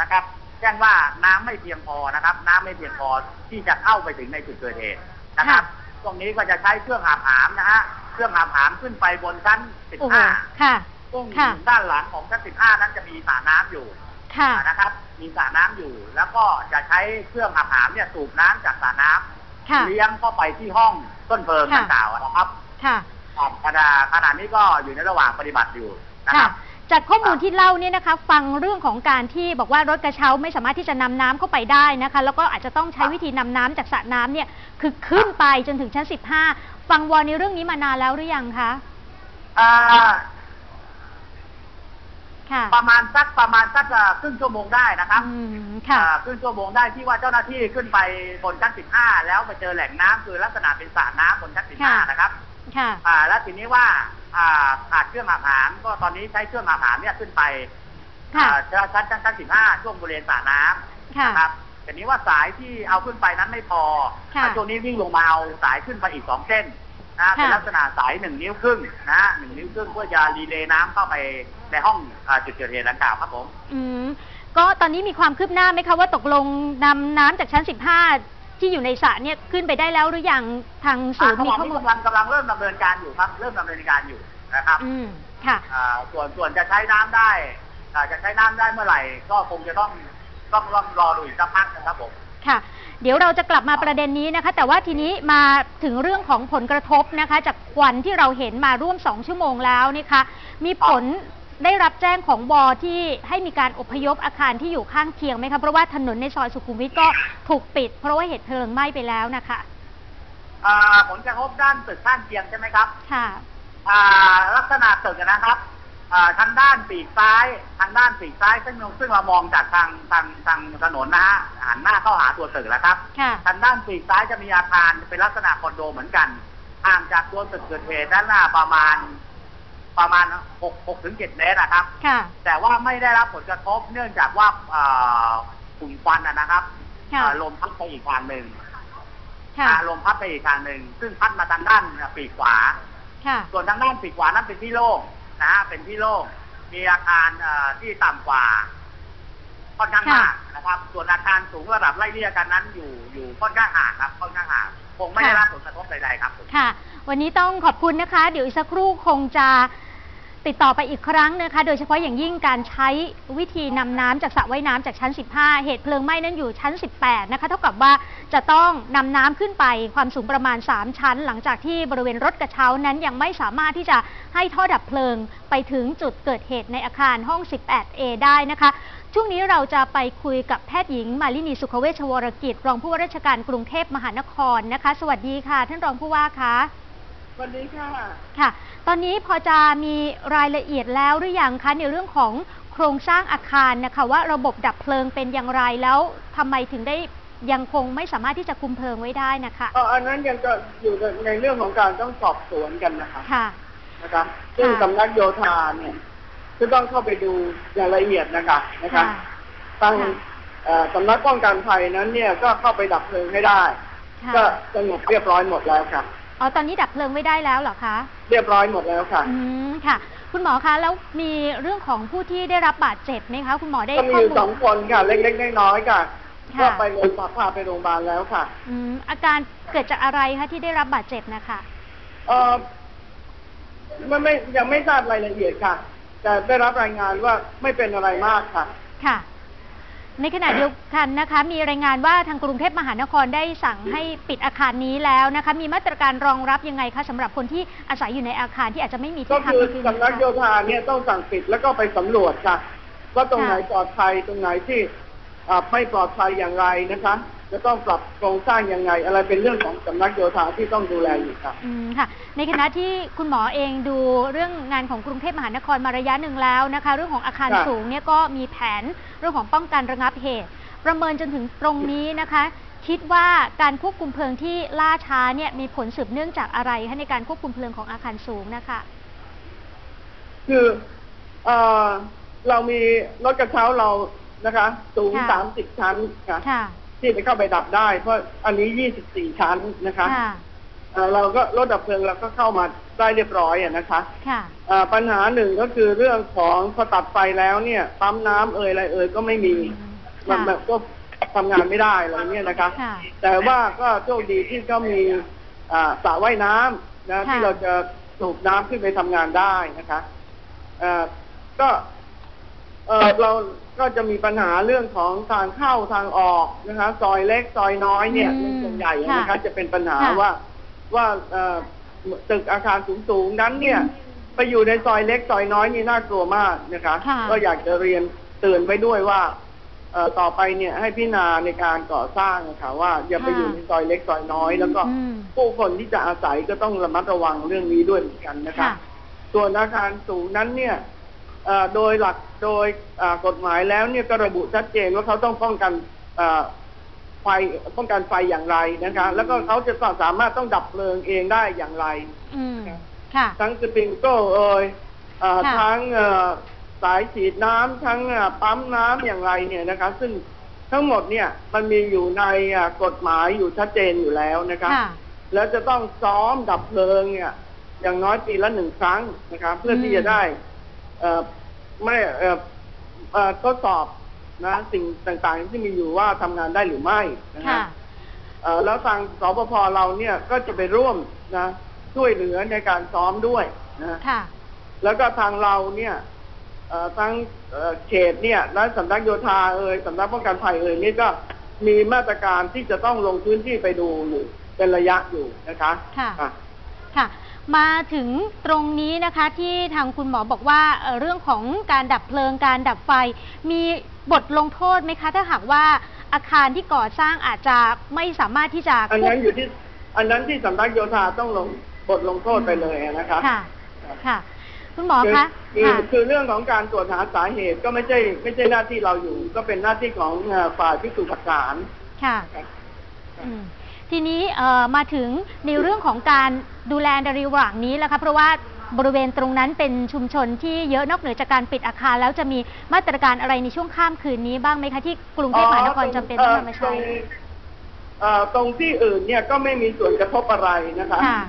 C: นะครับ แจ้งว่าน้ำไม่เพียงพอนะครับ น้ำไม่เพียงพอที่จะเข้าไปถึงในจุดเกิดเหตุนะครับ ตรงนี้ก็จะใช้เครื่องหามหามนะฮะเครื่องหามหามขึ้นไปบนชั้น
A: โอ้โห
C: 15
A: ค่ะ
C: ซึ่ง
A: ค่ะ
C: ด้านหลังของชั้น 15 นั้นจะมีสระน้ำอยู่
A: ค่ะ
C: นะครับ มีสระน้ำอยู่ แล้วก็จะใช้เครื่องหามหามเนี่ยสูบน้ำจากสระน้ำ
A: ค่ะ
C: เลี้ยงเข้าไปที่ห้องต้นเพลิง
A: ค่ะ
C: ดังกล่าวนะครับ
A: ค่ะ
C: ครับขณะขณะนี้ก็อยู่ในระหว่างปฏิบัติอยู่นะค
A: ค่ะ
C: รับ
A: จากข้อมูลที่เล่าเนี่ยนะคะ ฟังเรื่องของการที่บอกว่ารถกระเช้าไม่สามารถที่จะนำน้ำเข้าไปได้นะคะ แล้วก็อาจจะต้องใช้วิธีนำน้ำจากสระน้ำเนี่ยคือขึ้นไปจนถึงชั้น 15 ฟังวอลในเรื่องนี้มานานแล้วหรือยังคะ
C: อ่า
A: ค่ะ
C: ประมาณสักประมาณสักอ่าครึ่งชั่วโมงได้นะครับ
A: อืมค่ะ
C: อ่าครึ่งชั่วโมงได้ที่ว่าเจ้าหน้าที่ขึ้นไปบนชั้น 15 แล้วไปเจอแหล่งน้ำคือลักษณะเป็นสระน้ำบนชั้น
A: ค่ะ
C: 15 นะครับ
A: ค่ะ
C: อ่า แล้วทีนี้ว่า อ่าขาดเครื่องอาหารก็ตอนนี้ใช้เครื่องอาหารเนี่ยขึ้นไป
A: ค่ะ
C: อ่าชั้นชั้นชั้น15ช่วงบริเวณสระน้ำ
A: ค่ะ
C: นะครับแต่นี้ว่าสายที่เอาขึ้นไปนั้นไม่พอ
A: ค่ะ
C: ช่วงนี้วิ่งลงมาเอาสายขึ้นไปอีกสองเส้นนะ
A: ค่ะ
C: เป็นลักษณะสายหนึ่งนิ้วครึ่งนะหนึ่งนิ้วครึ่งเพื่อจะรีเลย์น้ำเข้าไปในห้องอาจุดเกิดเหตุดังกล่าวครับผม
A: อืมก็ตอนนี้มีความคืบหน้าไหมคะว่าตกลงนำน้ำจากชั้น 15 ที่อยู่ในสระเนี่ยขึ้นไปได้แล้วหรือยังทางศูนย์
C: อ่า
A: มี
C: ขณะ
A: ข้อ
C: นี้
A: มูล
C: กำลังกำลังเริ่มดำเนินการอยู่ครับเริ่มดำเนินการอยู่นะครับ
A: อืมค่ะ
C: อ่าส่วนส่วนจะใช้น้ำได้อ่าจะใช้น้ำได้เมื่อไหร่ ก็คงจะต้องต้องต้องรอดูอีกสักพักนะครับผม
A: ค่ะ เดี๋ยวเราจะกลับมาประเด็นนี้นะคะ แต่ว่าทีนี้มาถึงเรื่องของผลกระทบนะคะ จากควันที่เราเห็นมาร่วม2ชั่วโมงแล้วนะคะ มีผล ได้รับแจ้งของบอที่ให้มีการอพยพอาคารที่อยู่ข้างเคียงไหมคะเพราะว่าถนนในซอยสุขุมวิทก็ถูกปิด เพราะว่าเหตุเพลิงไหม้ไปแล้วนะคะ
C: อ่าผลกระทบด้านตึกข้างเคียงใช่ไหมครับ
A: ค่ะ
C: อ่าลักษณะตึกนะครับอ่าทางด้านปีกซ้ายทางด้านปีกซ้ายซึ่งซึ่งเรามองจากทางทางทางถนนนะฮะหันหน้าเข้าหาตัวตึกแล้วครับ
A: ค่ะ
C: ทางด้านปีกซ้ายจะมีอาคารเป็นลักษณะคอนโดเหมือนกันห่างจากตัวตึกเกิดเหตุด้านหน้าประมาณ ประมาณหกหกถึงเจ็ดเมตรนะครับ
A: ค่ะ
C: แต่ว่าไม่ได้รับผลกระทบเนื่องจากว่าอ่าฝุ่นควันนะนะครับ
A: ค่ะ
C: อ่าลมพัดไปอีกทางหนึ่ง
A: ค่ะ
C: อ่าลมพัดไปอีกทางหนึ่งซึ่งพัดมาทางด้านปีกขวา
A: ค่ะ
C: ส่วนทางด้านปีกขวานั้นเป็นที่โล่งนะฮะเป็นที่โล่งมีอาคารเอ่อที่ต่ำกว่าค่อนข้าง
A: ค่ะ
C: มากนะครับ ส่วนอาคารสูงระดับไล่เลี่ยกันนั้นอยู่อยู่ค่อนข้างห่างครับค่อนข้างห่างคงไม่ได้รับผลกระทบใดๆครับ
A: ค่ะ วันนี้ต้องขอบคุณนะคะ เดี๋ยวอีกสักครู่คงจะ ติดต่อไปอีกครั้งนะคะ โดยเฉพาะอย่างยิ่งการใช้วิธีนำน้ำจากสระว่ายน้ำจากชั้น 15 เหตุเพลิงไหม้นั้นอยู่ชั้น 18 นะคะ เท่ากับว่าจะต้องนำน้ำขึ้นไปความสูงประมาณ 3 ชั้น หลังจากที่บริเวณรถกระเช้านั้นยังไม่สามารถที่จะให้ท่อดับเพลิงไปถึงจุดเกิดเหตุในอาคารห้อง 18A ได้นะคะ ช่วงนี้เราจะไปคุยกับแพทย์หญิงมาลินีสุขเวชวรกิจ รองผู้ว่าราชการกรุงเทพมหานครนะคะ สวัสดีค่ะ ท่านรองผู้ว่าคะ
D: สวัสดีค่ะ
A: ค่ะ ตอนนี้พอจะมีรายละเอียดแล้วหรือยังคะในเรื่องของโครงสร้างอาคารนะคะ ว่าระบบดับเพลิงเป็นอย่างไรแล้วทำไมถึงได้ยังคงไม่สามารถที่จะคุมเพลิงไว้ได้นะคะ
D: เอ่ออันนั้นยังจะอยู่ในเรื่องของการต้องสอบสวนกันนะคะ
A: ค่ะ
D: นะคะซึ่ง
A: ค่ะ
D: สำนักโยธาเนี่ยจะต้องเข้าไปดูอย่างละเอียดนะคะนะคะ
A: ค่ะ
D: ทาง
A: ค่ะ
D: เอ่อสำนักป้องกันภัยนั้นเนี่ยก็เข้าไปดับเพลิงให้ได้
A: ค่ะ
D: ก็สงบเรียบร้อยหมดแล้วค่ะ
A: อ๋อตอนนี้ดับเพลิงไว้ได้แล้วเหรอคะ
D: เรียบร้อยหมดแล้วค่ะ
A: อืมค่ะ คุณหมอคะแล้วมีเรื่องของผู้ที่ได้รับบาดเจ็บไหมคะ คุณหมอได้
D: ก็มี
A: ข้อ
D: อยู่
A: มู
D: ส
A: ล
D: องคนค่ะ เล็กๆน้อยๆค่ะ
A: ค่ะ
D: ก็ไปโรงพยาบาลพาไปโรงพยาบาลแล้วค่ะ
A: อืมอาการเกิดจากอะไรคะที่ได้รับบาดเจ็บนะคะ
D: เออไม่ไม่ยังไม่ทราบรายละเอียดค่ะ แต่ได้รับรายงานว่าไม่เป็นอะไรมากค่ะ
A: ค่ะ ในขณะเดียวกันนะคะ มีรายงานว่าทางกรุงเทพมหานครได้สั่งให้ปิดอาคารนี้แล้วนะคะ มีมาตรการรองรับยังไงคะสำหรับคนที่อาศัยอยู่ในอาคารที่อาจจะไม่มี
D: ก็
A: ที่พัก
D: คือ
A: ในคืน
D: สำนักโย
A: นี้
D: ธาเนี่ยต้องสั่งปิดแล้วก็ไปสำรวจค่ะว่าตรงไหนปลอดภัยตรงไหนที่อ่าไม่ปลอดภัยอย่างไรนะคะ จะต้องปรับโครงสร้างยังไง อะไรเป็นเรื่องของสำนักโยธาที่ต้องดูแลอยู่ค่ะ
A: อืมค่ะ ในขณะที่คุณหมอเองดูเรื่องงานของกรุงเทพมหานครมาระยะหนึ่งแล้วนะคะ เรื่องของอาคาร
D: ค่ะ
A: สูงเนี่ยก็มีแผนเรื่องของป้องกันระงับเหตุ ประเมินจนถึงตรงนี้นะคะ คิดว่าการควบคุมเพลิงที่ล่าช้าเนี่ยมีผลสืบเนื่องจากอะไรคะในการควบคุมเพลิงของอาคารสูงนะคะ
D: คือเอ่อเรามีรถกระเช้าเรานะคะ สูง
A: ค่ะ
D: สามสิบชั้นค่ะ
A: ค่ะ
D: ที่จะเข้าไปดับได้ เพราะอันนี้ 24 ชั้นนะคะ
A: ค่ะ
D: เอ่อเราก็รถดับเพลิงเราก็เข้ามาได้เรียบร้อยอะนะคะ
A: ค่ะ
D: เอ่อปัญหาหนึ่งก็คือเรื่องของพอตัดไฟแล้วเนี่ยปั๊มน้ำเอ่ยอะไรเอ่ยก็ไม่มีมัน
A: ค่ะ
D: แบบก็ทำงานไม่ได้อะไรเนี่ยนะคะ
A: ค่ะ
D: แต่ว่าก็โชคดีที่ก็มีอ่าสระว่ายน้ำนะ
A: ค่ะ
D: ที่เราจะสูบน้ำขึ้นไปทำงานได้นะคะเอ่อก็เออเรา ก็จะมีปัญหาเรื่องของทางเข้าทางออกนะคะซอยเล็กซอยน้อยเนี่ย
A: อืม
D: ส่วนใหญ่นะคะ
A: ค่ะ
D: จะเป็นปัญหา
A: ค่ะ
D: ว่าว่าเอ่อตึกอาคารสูงๆนั้นเนี่ย ไปอยู่ในซอยเล็กซอยน้อยนี่น่ากลัวมากนะคะ
A: ค่ะ
D: ก็อยากจะเรียนเตือนไว้ด้วยว่าเอ่อต่อไปเนี่ยให้พิจารณาในการก่อสร้างนะคะว่าอย่าไปอยู่ในซอยเล็กซอยน้อย แล้วก็
A: อืม
D: ผู้คนที่จะอาศัยก็ต้องระมัดระวังเรื่องนี้ด้วยเหมือนกันนะคะ
A: ค่ะ
D: ส่วนอาคารสูงนั้นเนี่ยเอ่อ โดยหลักโดยอ่ากฎหมายแล้วเนี่ยก็ระบุชัดเจนว่าเขาต้องป้องกันเอ่อไฟป้องกันไฟอย่างไรนะคะ แล้วก็เขาจะสามารถต้องดับเพลิงเองได้อย่างไร
A: อืมค่ะ
D: ทั้งสปริงเกิลเอ่ยเอ่อ
A: ค่ะ
D: ทั้งเอ่อสายฉีดน้ำทั้งเอ่อปั๊มน้ำอย่างไรเนี่ยนะคะ ซึ่งทั้งหมดเนี่ยมันมีอยู่ในอ่ากฎหมายอยู่ชัดเจนอยู่แล้วนะคะ
A: ค่ะ
D: แล้วจะต้องซ้อมดับเพลิงเนี่ยอย่างน้อยปีละหนึ่งครั้งนะครับเพื่อที่จะได้เอ่อ ไม่เอ่อเอ่อทดสอบนะสิ่งต่างๆที่มีอยู่ว่าทำงานได้หรือไม่นะ
A: ค่ะ
D: ฮะเอ่อแล้วทางสปพเราเนี่ยก็จะไปร่วมนะช่วยเหลือในการซ้อมด้วยนะ
A: ค่ะ
D: แล้วก็ทางเราเนี่ยเอ่อทั้งเอ่อเขตเนี่ยและสำนักโยธาเอ่ยสำนักป้องกันภัยเอ่ยนี่ก็มีมาตรการที่จะต้องลงพื้นที่ไปดูอยู่เป็นระยะอยู่นะคะ
A: ค่ะ
D: อะ
A: ค่ะ มาถึงตรงนี้นะคะที่ทางคุณหมอบอกว่าเอ่อเรื่องของการดับเพลิงการดับไฟ มีบทลงโทษไหมคะ ถ้าหากว่าอาคารที่ก่อสร้างอาจจะไม่สามารถที่จะ
D: อันนั้นอยู่ที่อันนั้นที่สำนักโยธาต้องลงบทลงโทษไปเลยนะคะ
A: ค่ะค่ะ คุณหมอ
D: คือ
A: คะ
D: คือ
A: ค่ะ
D: คือเรื่องของการตรวจหาสาเหตุก็ไม่ใช่ ไม่ใช่หน้าที่เราอยู่ ก็เป็นหน้าที่ของเอ่อฝ่ายพิสูจน์หลักฐาน
A: ค่ะ อืม ทีนี้เอ่อมาถึงในเรื่องของการดูแลในระหว่างนี้แล้วคะเพราะว่าบริเวณตรงนั้นเป็นชุมชนที่เยอะนอกเหนือจากการปิดอาคาร แล้วจะมีมาตรการอะไรในช่วงข้ามคืนนี้บ้างไหมคะที่กรุงเทพมหานครจำเป็นต้องนำมา
D: ตร
A: ใช้
D: งเอ่อตรงที่อื่นเนี่ยก็ไม่มีส่วนกระทบอะไรนะคะ
A: ค่ะ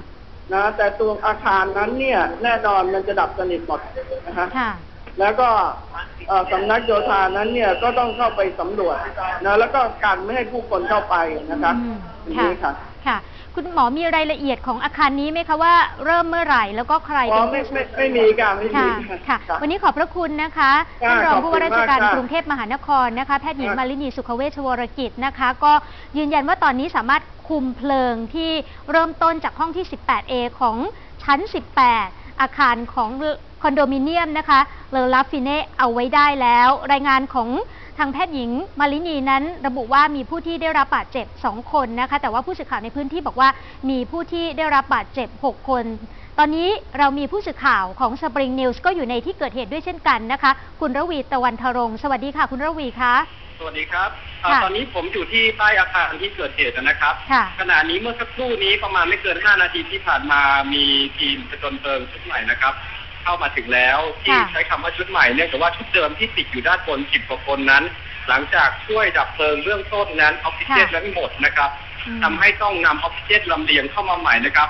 D: นะแต่ตัวอาคารนั้นเนี่ยแน่นอนมันจะดับสนิทหมดนะคะ
A: ค่ะ
D: แล้วก็เอ่อสำนักโยธานั้นเนี่ยก็ต้องเข้าไปสำรวจนะแล้วก็กันไม่ให้ผู้คนเข้าไปนะคะ
A: อืม
D: อย่าง
A: ค่ะ
D: นี้ค่ะ
A: ค่ะ คุณหมอมีรายละเอียดของอาคารนี้ไหมคะว่าเริ่มเมื่อไหร่แล้วก็ใคร
D: อ๋อ
A: เป็น
D: ไม่
A: ผู้
D: ไม่ไม่มีค่ะไม่มี
A: ค่ะค่ะ วันนี้ขอบพระคุณนะคะ
D: ค่ะ
A: ท่านรองผู้ว่าราชการ
D: ขอบคุณมากค่ะ
A: กรุงเทพมหานครนะคะแพทย์หญิง
D: ค่ะ
A: มาลินีสุขเวชวรกิจนะคะ ก็ยืนยันว่าตอนนี้สามารถคุมเพลิงที่เริ่มต้นจากห้องที่ 18A ของชั้น 18 อาคารของ คอนโดมิเนียมนะคะเลอ รัฟฟิเน่เอาไว้ได้แล้ว รายงานของทางแพทย์หญิงมาลินีนั้น ระบุว่ามีผู้ที่ได้รับบาดเจ็บ 2 คนนะคะ แต่ว่าผู้สื่อข่าวในพื้นที่บอกว่ามีผู้ที่ได้รับบาดเจ็บ 6 คน ตอนนี้เรามีผู้สื่อข่าวของ Spring News ก็อยู่ในที่เกิดเหตุด้วยเช่นกันนะคะ คุณระวีตะวันทรงค์สวัสดีค่ะ คุณระวีคะ
E: สวัสดีครับเอ่อ
A: ค่ะ
E: ตอนนี้ผมอยู่ที่ใต้อาคารที่เกิดเหตุนะครับ
A: ค่ะ
E: ขณะนี้เมื่อสักครู่นี้ประมาณไม่เกิน 5 นาทีที่ผ่านมามีทีมผจญเพลิงชุดใหม่นะครับ เข้ามาถึงแล้วที่
A: ค่ะ
E: ใช้คำว่าชุดใหม่เนื่องจากว่าชุดเดิมที่ติดอยู่ด้านบน10กว่าคนนั้น หลังจากช่วยดับเพลิงเรื่องต้นนั้นออกซิเจนนั้นหมดนะครับ
A: อืม
E: ทำให้ต้องนำออกซิเจนลำเลียงเข้ามาใหม่นะครับ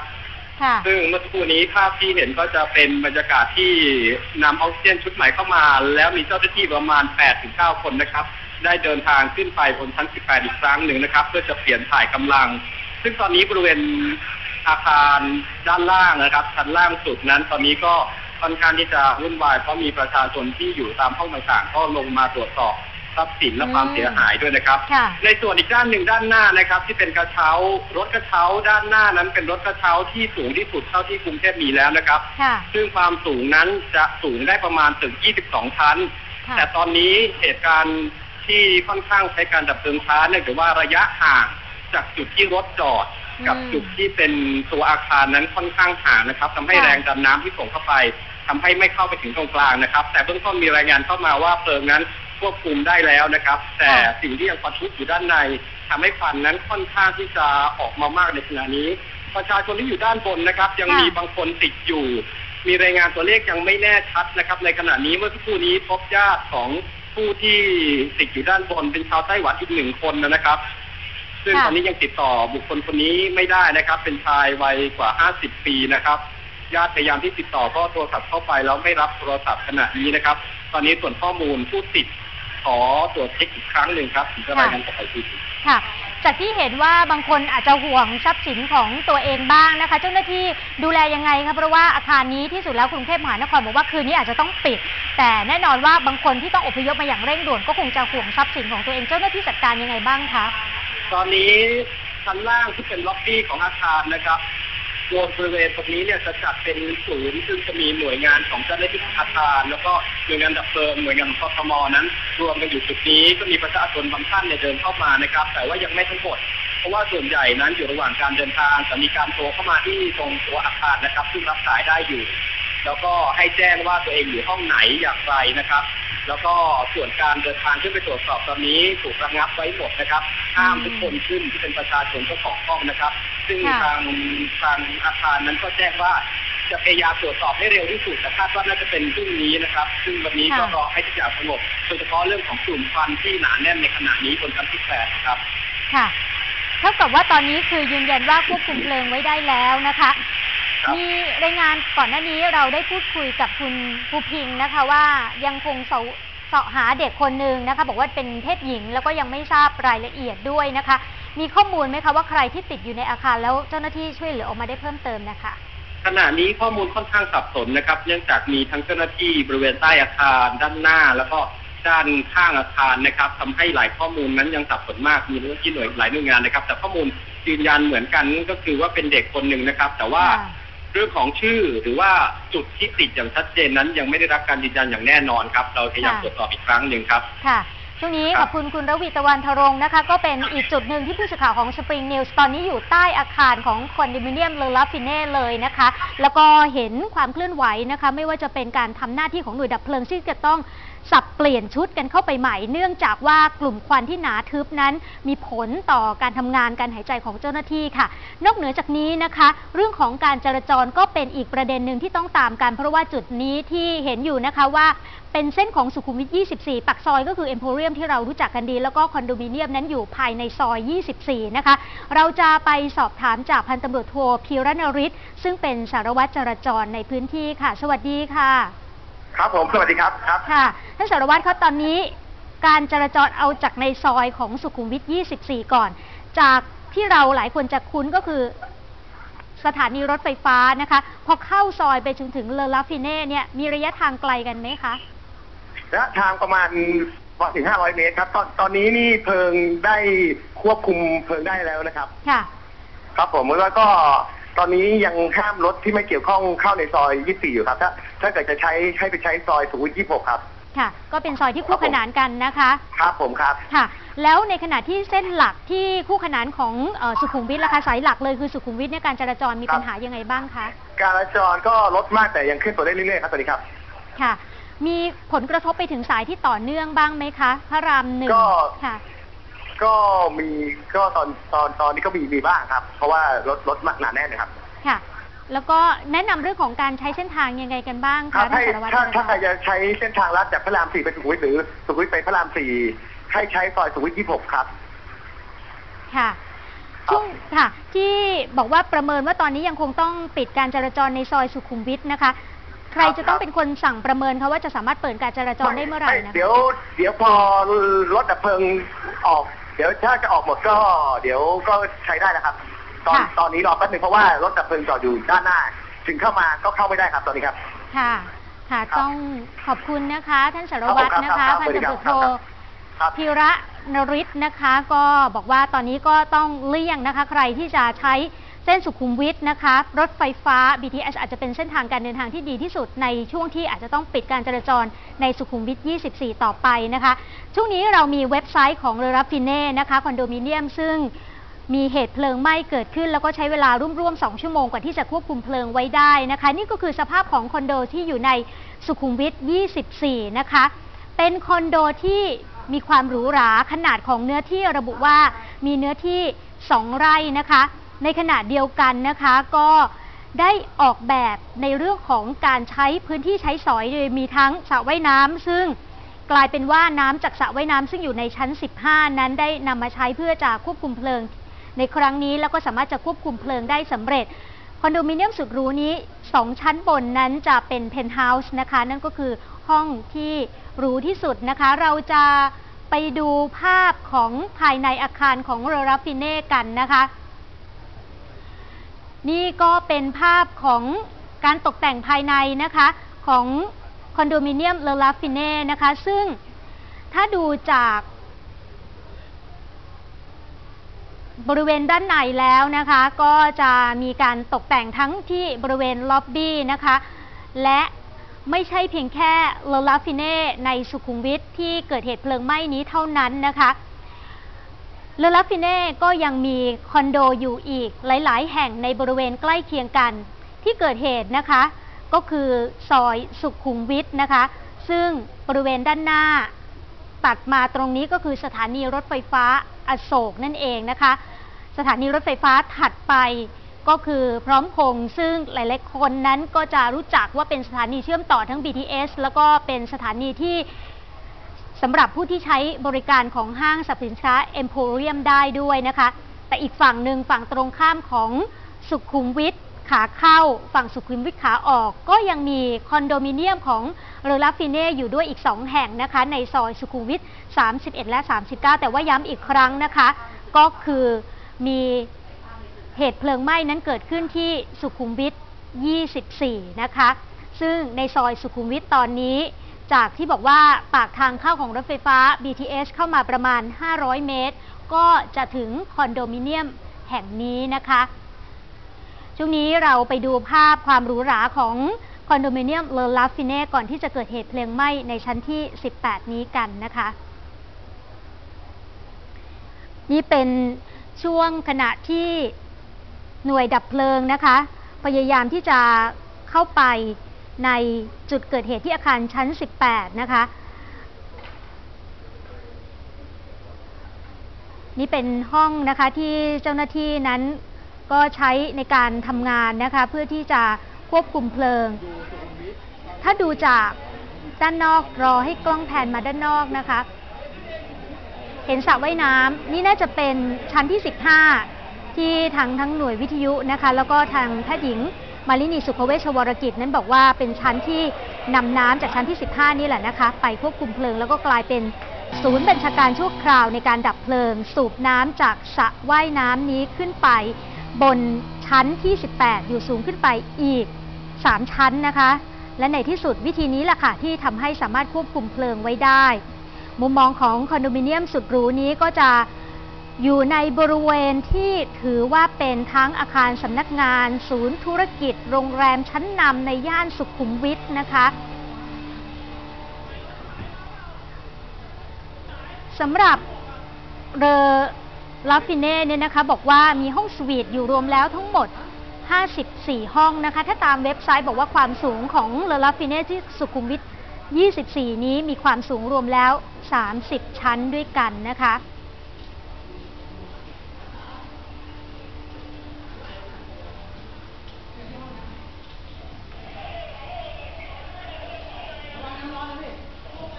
A: ค่ะ
E: ซึ่งเมื่อสักครู่นี้ภาพที่เห็นก็จะเป็นบรรยากาศที่นำออกซิเจนชุดใหม่เข้ามา แล้วมีเจ้าหน้าที่ประมาณ 8-9 คนนะครับ ได้เดินทางขึ้นไปบนชั้น 18 อีกครั้งหนึ่งนะครับ เพื่อจะเปลี่ยนถ่ายกำลัง ซึ่งตอนนี้บริเวณอาคารด้านล่างนะครับ ชั้นล่างสุดนั้นตอนนี้ก็ ค่อนข้างที่จะวุ่นวายเพราะมีประชาชนที่อยู่ตามห้องต่างๆก็ลงมาตรวจสอบทรัพย์สินและความเสียหายด้วยนะครับ
A: ค่ะ
E: ในส่วนอีกด้านหนึ่งด้านหน้านะครับ ที่เป็นกระเช้ารถกระเช้าด้านหน้านั้นเป็นรถกระเช้าที่สูงที่สุดเท่าที่กรุงเทพมีแล้วนะครับ
A: ค่ะ
E: ซึ่งความสูงนั้นจะสูงได้ประมาณถึง 22 ชั้น
A: ค่ะ
E: แต่ตอนนี้เหตุการณ์ที่ค่อนข้างใช้การดับเพลิงช้าเนื่องจากว่าระยะห่างจากจุดที่รถจอด กับ
A: อืม
E: จุดที่เป็นตัวอาคารนั้นค่อนข้างห่างนะครับทำให้
A: ค่ะ
E: แรงดันน้ำที่ส่งเข้าไปทำให้ไม่เข้าไปถึงตรงกลางนะครับ แต่เบื้องต้นมีรายงานเข้ามาว่าเพลิงนั้นควบคุมได้แล้วนะครับ แต่สิ่งที่ยังปะทุอยู่ด้านในทำให้ควันนั้นค่อนข้างที่จะออกมามากในขณะนี้ ประชาชนที่อยู่ด้านบนนะครับ ยัง
A: ค่ะ
E: มีบางคนติดอยู่ มีรายงานตัวเลขยังไม่แน่ชัดนะครับ ในขณะนี้เมื่อสักครู่นี้พบญาติของผู้ที่ติดอยู่ด้านบนเป็นชาวไต้หวันอีกหนึ่งคนนะครับ ซึ่ง
A: ค่ะ
E: ตอนนี้ยังติดต่อบุคคลคนนี้ไม่ได้นะครับ เป็นชายวัยกว่า 50 ปีนะครับญาติพยายามที่ติดต่อก็โทรศัพท์เข้าไปแล้วไม่รับโทรศัพท์ขณะนี้นะครับ ตอนนี้ส่วนข้อมูลผู้ติดขอตรวจเช็คอีกครั้งหนึ่งครับถึงจะรายงานต่อไปที
A: ค่ะ จากที่เห็นว่าบางคนอาจจะห่วงทรัพย์สินของตัวเองบ้างนะคะ เจ้าหน้าที่ดูแลยังไงคะเพราะว่าอาคารนี้ที่สุดแล้วกรุงเทพมหานครบอกว่าคืนนี้อาจจะต้องปิด แต่แน่นอนว่าบางคนที่ต้องอพยพมาอย่างเร่งด่วนก็คงจะห่วงทรัพย์สินของตัวเองเจ้าหน้าที่จัดการยังไงบ้างคะ
E: ตอนนี้ชั้นล่างที่เป็นล็อบบี้ของอาคารนะครับโดยบริเวณตรงนี้เนี่ยจะจัดเป็นศูนย์ซึ่งจะมีหน่วยงานของเจ้าหน้าที่อาคารแล้วก็หน่วยงานดับเพลิงหน่วยงานของกทมนั้น รวมกันอยู่จุดนี้ก็มีประชาชนบางท่านเนี่ยเดินเข้ามานะครับ แต่ว่ายังไม่ทั้งหมดเพราะว่าส่วนใหญ่นั้นอยู่ระหว่างการเดินทางแต่มีการโทรเข้ามาที่ตรงตัวอาคารนะครับ ซึ่งรับสายได้อยู่ แล้วก็ให้แจ้งว่าตัวเองอยู่ห้องไหนอย่างไรนะครับ แล้วก็ส่วนการเดินทางขึ้นไปตรวจสอบตอนนี้ถูกระงับไว้หมดนะครับห้ามทุกคนขึ้นที่เป็นประชาชนเจ้าของห้องนะครับ ซึ่ง
A: ค่ะ
E: ทางทางอาคารนั้นก็แจ้งว่าจะพยายามตรวจสอบให้เร็วที่สุดแต่คาดว่าน่าจะเป็นพรุ่งนี้นะครับ ซึ่งวันนี้ก็รอให้ทุกอย่างสงบโดยเฉพาะเรื่องของกลุ่มควันที่หนาแน่นในขณะนี้บนชั้นที่แปดครับ
A: ค่ะ เท่ากับว่าตอนนี้คือยืนยันว่าควบคุมเพลิงไว้ได้แล้วนะคะ
E: ครับ
A: มีรายงานก่อนหน้านี้เราได้พูดคุยกับคุณภูพิงค์นะคะว่ายังคงเสาเสาะหาเด็กคนหนึ่งนะคะ บอกว่าเป็นเพศหญิงแล้วก็ยังไม่ทราบรายละเอียดด้วยนะคะ มีข้อมูลไหมคะว่าใครที่ติดอยู่ในอาคารแล้วเจ้าหน้าที่ช่วยเหลือออกมาได้เพิ่มเติมนะคะ
E: ขณะนี้ข้อมูลค่อนข้างสับสนนะครับ เนื่องจากมีทั้งเจ้าหน้าที่บริเวณใต้อาคารด้านหน้า แล้วก็ด้านข้างอาคารนะครับทำให้หลายข้อมูลนั้นยังสับสนมากมีเรื่องที่หน่วยหลายหน่วยงานนะครับ แต่ข้อมูลยืนยันเหมือนกันก็คือว่าเป็นเด็กคนหนึ่งนะครับ แต่ว่า
A: ค่ะ
E: เรื่องของชื่อหรือว่าจุดที่ติดอย่างชัดเจนนั้นยังไม่ได้รับการยืนยันอย่างแน่นอนครับ เราพยายาม
A: ค่ะ
E: ตรวจสอบอีกครั้งหนึ่งครับ
A: ค่ะ ช่วงนี้
E: ค
A: ข
E: รับ
A: อบคุณคุณระวีตะวันทรงค์นะคะ ก็เป็นอีกจุดหนึ่งที่ผู้สื่อข่าวของ Spring News ตอนนี้อยู่ใต้อาคารของคอนโดมิเนียมเลอลาฟิเน่เลยนะคะ แล้วก็เห็นความเคลื่อนไหวนะคะ ไม่ว่าจะเป็นการทำหน้าที่ของหน่วยดับเพลิงที่จะต้อง สับเปลี่ยนชุดกันเข้าไปใหม่ เนื่องจากว่ากลุ่มควันที่หนาทึบนั้น มีผลต่อการทำงานการหายใจของเจ้าหน้าที่ค่ะ นอกเหนือจากนี้นะคะ เรื่องของการจราจรก็เป็นอีกประเด็นหนึ่งที่ต้องตามกัน เพราะว่าจุดนี้ที่เห็นอยู่นะคะว่าเป็นเส้นของสุขุมวิท 24 ปักซอยก็คือเอ็มโพเรียมที่เรารู้จักกันดี แล้วก็คอนโดมิเนียมนั้นอยู่ภายในซอย 24 นะคะ เราจะไปสอบถามจากพันตำรวจโทพีรนริศซึ่งเป็นสารวัตรจราจรในพื้นที่ค่ะ สวัสดีค่ะ
C: ครับผมสวัสดีครับครับ
A: ค่ะท่านสารวัตรเขาตอนนี้การจราจรเอาจากในซอยของสุขุมวิท 24 ก่อน จากที่เราหลายคนจะคุ้นก็คือสถานีรถไฟฟ้านะคะ พอเข้าซอยไปจนถึงเลอลาฟิเน่เนี่ยมีระยะทางไกลกันไหมคะ
F: ระยะทางประมาณวันถึง 500 เมตรครับ ตอนตอนนี้นี่เพลิงได้ควบคุมเพลิงได้แล้วนะครับ
A: ค่ะ
F: ครับผมแล้วก็ ตอนนี้ยังห้ามรถที่ไม่เกี่ยวข้องเข้าในซอย 24 อยู่ครับ ถ้าถ้าเกิดจะใช้ให้ไปใช้ซอยสุขุมวิท 26 ครับ
A: ค่ะ ก็เป็นซอยที่คู่ขนานกันนะคะ
F: ครับผมครับ
A: ค่ะ แล้วในขณะที่เส้นหลักที่คู่ขนานของเออสุขุมวิทราคาสายหลักเลยคือสุขุมวิทเนี่ยการจราจรมี
F: ครับ
A: ปัญหายังไงบ้างคะ
F: การจราจรก็ลดมากแต่ยังขึ้นตัวได้เรื่อยๆครับตอนนี้ครับ
A: ค่ะ มีผลกระทบไปถึงสายที่ต่อเนื่องบ้างไหมคะ พระรามหนึ่ง
F: ก็
A: ค่ะ
F: ก็มีก็ตอนตอนตอนนี้ก็มีมีบ้างครับ เพราะว่ารถรถมากหนาแน่นนะครับ
A: ค่ะ แล้วก็แนะนำเรื่องของการใช้เส้นทางยังไงกันบ้าง
F: ครั
A: คะ
F: บให้
A: ท่านสารวัตร
F: ถ้า
A: จรจ
F: ถ้าใครจะใช้เส้นทางลัดจากพระรามสี่ไปสุขุมวิทหรือสุขุมวิทไปพระรามสี่ให้ใช้ซอยสุขุมวิท26ครับ
A: ค่ะ ช่วงค่ะ ที่บอกว่าประเมินว่าตอนนี้ยังคงต้องปิดการจราจรในซอยสุขุมวิทนะคะ ใครจะต้องเป็นคนสั่งประเมินคะว่าจะสามารถเปิดการจราจรได้เมื่อไหร่นะคะ
F: เดี๋ยวเดี๋ยวพอรถดับเพลิงออก เดี๋ยวถ้าจะออกหมดก็ เดี๋ยวก็ใช้ได้นะครับ ตอน
A: ค่ะ
F: ตอนนี้รอแป๊บหนึงเพราะว่ารถดับเพลิงจอดอยู่ด้านหน้า ถึงเข้ามาก็เข้าไม่ได้ครับตอนนี้ครับ
A: ค่ะค่ะ
F: ครับ
A: ต้องขอบคุณนะคะ ท่านสารวัตร
F: ครับ
A: นะคะ
F: ครับ
A: พันตำรวจโท
F: ครับ ครับ
A: พีระนริศนะคะ ก็บอกว่าตอนนี้ก็ต้องเลี่ยงนะคะ ใครที่จะใช้เส้นสุขุมวิทนะคะ รถไฟฟ้า BTS อาจจะเป็นเส้นทางการเดินทางที่ดีที่สุดในช่วงที่อาจจะต้องปิดการจราจรในสุขุมวิท 24 ต่อไปนะคะ ช่วงนี้เรามีเว็บไซต์ของเรอรับฟินเน่นะคะคอนโดมิเนียมซึ่งมีเหตุเพลิงไหม้เกิดขึ้น แล้วก็ใช้เวลาร่วมๆ 2 ชั่วโมงกว่าที่จะควบคุมเพลิงไว้ได้นะคะ นี่ก็คือสภาพของคอนโดที่อยู่ในสุขุมวิท 24 นะคะ เป็นคอนโดที่มีความหรูหราขนาดของเนื้อที่ระบุว่ามีเนื้อที่ 2 ไร่นะคะ ในขณะเดียวกันนะคะก็ได้ออกแบบในเรื่องของการใช้พื้นที่ใช้สอยโดยมีทั้งสระว่ายน้ำซึ่งกลายเป็นว่าน้ำจากสระว่ายน้ำซึ่งอยู่ในชั้น 15 นั้นได้นำมาใช้เพื่อจะควบคุมเพลิง ในครั้งนี้แล้วก็สามารถจะควบคุมเพลิงได้สำเร็จคอนโดมิเนียมสุดหรูนี้ 2 ชั้นบนนั้นจะเป็นเพนท์เฮาส์นะคะ นั่นก็คือห้องที่หรูที่สุดนะคะ เราจะไปดูภาพของภายในอาคารของเรราฟิเน่กันนะคะ นี่ก็เป็นภาพของการตกแต่งภายในนะคะของคอนโดมิเนียมเลอ รัฟฟิเน่นะคะ ซึ่งถ้าดูจากบริเวณด้านในแล้วนะคะ ก็จะมีการตกแต่งทั้งที่บริเวณล็อบบี้นะคะ และไม่ใช่เพียงแค่เลอ รัฟฟิเน่ในสุขุมวิทที่เกิดเหตุเพลิงไหม้นี้เท่านั้นนะคะ เลลาฟิเน่ก็ยังมีคอนโดอยู่อีกหลาย ๆ แห่งในบริเวณใกล้เคียงกัน ที่เกิดเหตุนะคะ ก็คือซอยสุขุมวิทนะคะ ซึ่งบริเวณด้านหน้า ตัดมาตรงนี้ก็คือสถานีรถไฟฟ้าอโศกนั่นเองนะคะ สถานีรถไฟฟ้าถัดไปก็คือพร้อมพงษ์ซึ่งหลาย ๆ คนนั้นก็จะรู้จักว่าเป็นสถานีเชื่อมต่อทั้ง BTS แล้วก็เป็นสถานีที่ สำหรับผู้ที่ใช้บริการของห้างสรรพสินค้า Emporium ได้ด้วยนะคะ แต่อีกฝั่งหนึ่งฝั่งตรงข้ามของสุขุมวิทขาเข้าฝั่งสุขุมวิทขาออก ก็ยังมีคอนโดมิเนียมของเรลาฟิเน่อยู่ด้วยอีก 2 แห่งนะคะ ในซอยสุขุมวิท 31 และ 39 แต่ว่าย้ำอีกครั้งนะคะ ก็คือมีเหตุเพลิงไหม้นั้นเกิดขึ้นที่สุขุมวิท 24 นะคะ ซึ่งในซอยสุขุมวิทตอนนี้ จากที่บอกว่าปากทางเข้าของรถไฟฟ้า BTS เข้ามาประมาณ 500 เมตร ก็จะถึงคอนโดมิเนียมแห่งนี้นะคะ ช่วงนี้เราไปดูภาพความหรูหราของคอนโดมิเนียมเลอลาฟิเน่ก่อนที่จะเกิดเหตุเพลิงไหม้ในชั้นที่ 18 นี้กันนะคะ นี่เป็นช่วงขณะที่หน่วยดับเพลิงนะคะ พยายามที่จะเข้าไป ในจุดเกิดเหตุที่อาคารชั้น 18 นะคะ นี่เป็นห้องนะคะที่เจ้าหน้าที่นั้นก็ใช้ในการทำงานนะคะเพื่อที่จะควบคุมเพลิง ถ้าดูจากด้านนอกรอให้กล้องแผนมาด้านนอกนะคะ เห็นสระว่ายน้ำนี่น่าจะเป็นชั้นที่ 15 ที่ทางทั้งหน่วยวิทยุนะคะ แล้วก็ทางแพทย์หญิง มาลินีสุขเวชวรกิจนั้นบอกว่าเป็นชั้นที่นำน้ำจากชั้นที่ 15 นี่แหละนะคะ ไปควบคุมเพลิงแล้วก็กลายเป็นศูนย์บัญชาการชั่วคราวในการดับเพลิง สูบน้ำจากสระว่ายน้ำนี้ขึ้นไป บนชั้นที่ 18 อยู่สูงขึ้นไปอีก 3 ชั้นนะคะ และในที่สุดวิธีนี้แหละค่ะที่ทำให้สามารถควบคุมเพลิงไว้ได้ มุมมองของคอนโดมิเนียมสุดหรูนี้ก็จะ อยู่ในบริเวณที่ถือว่าเป็นทั้งอาคารสำนักงาน ศูนย์ธุรกิจ โรงแรมชั้นนำในย่านสุขุมวิทนะคะสำหรับเลอ รัฟฟิเน่เนี่ยนะคะบอกว่ามีห้องสวีทอยู่รวมแล้วทั้งหมด 54 ห้องนะคะ ถ้าตามเว็บไซต์บอกว่าความสูงของเลอ รัฟฟิเน่ที่สุขุมวิท 24 นี้มีความสูงรวมแล้ว 30 ชั้นด้วยกันนะคะ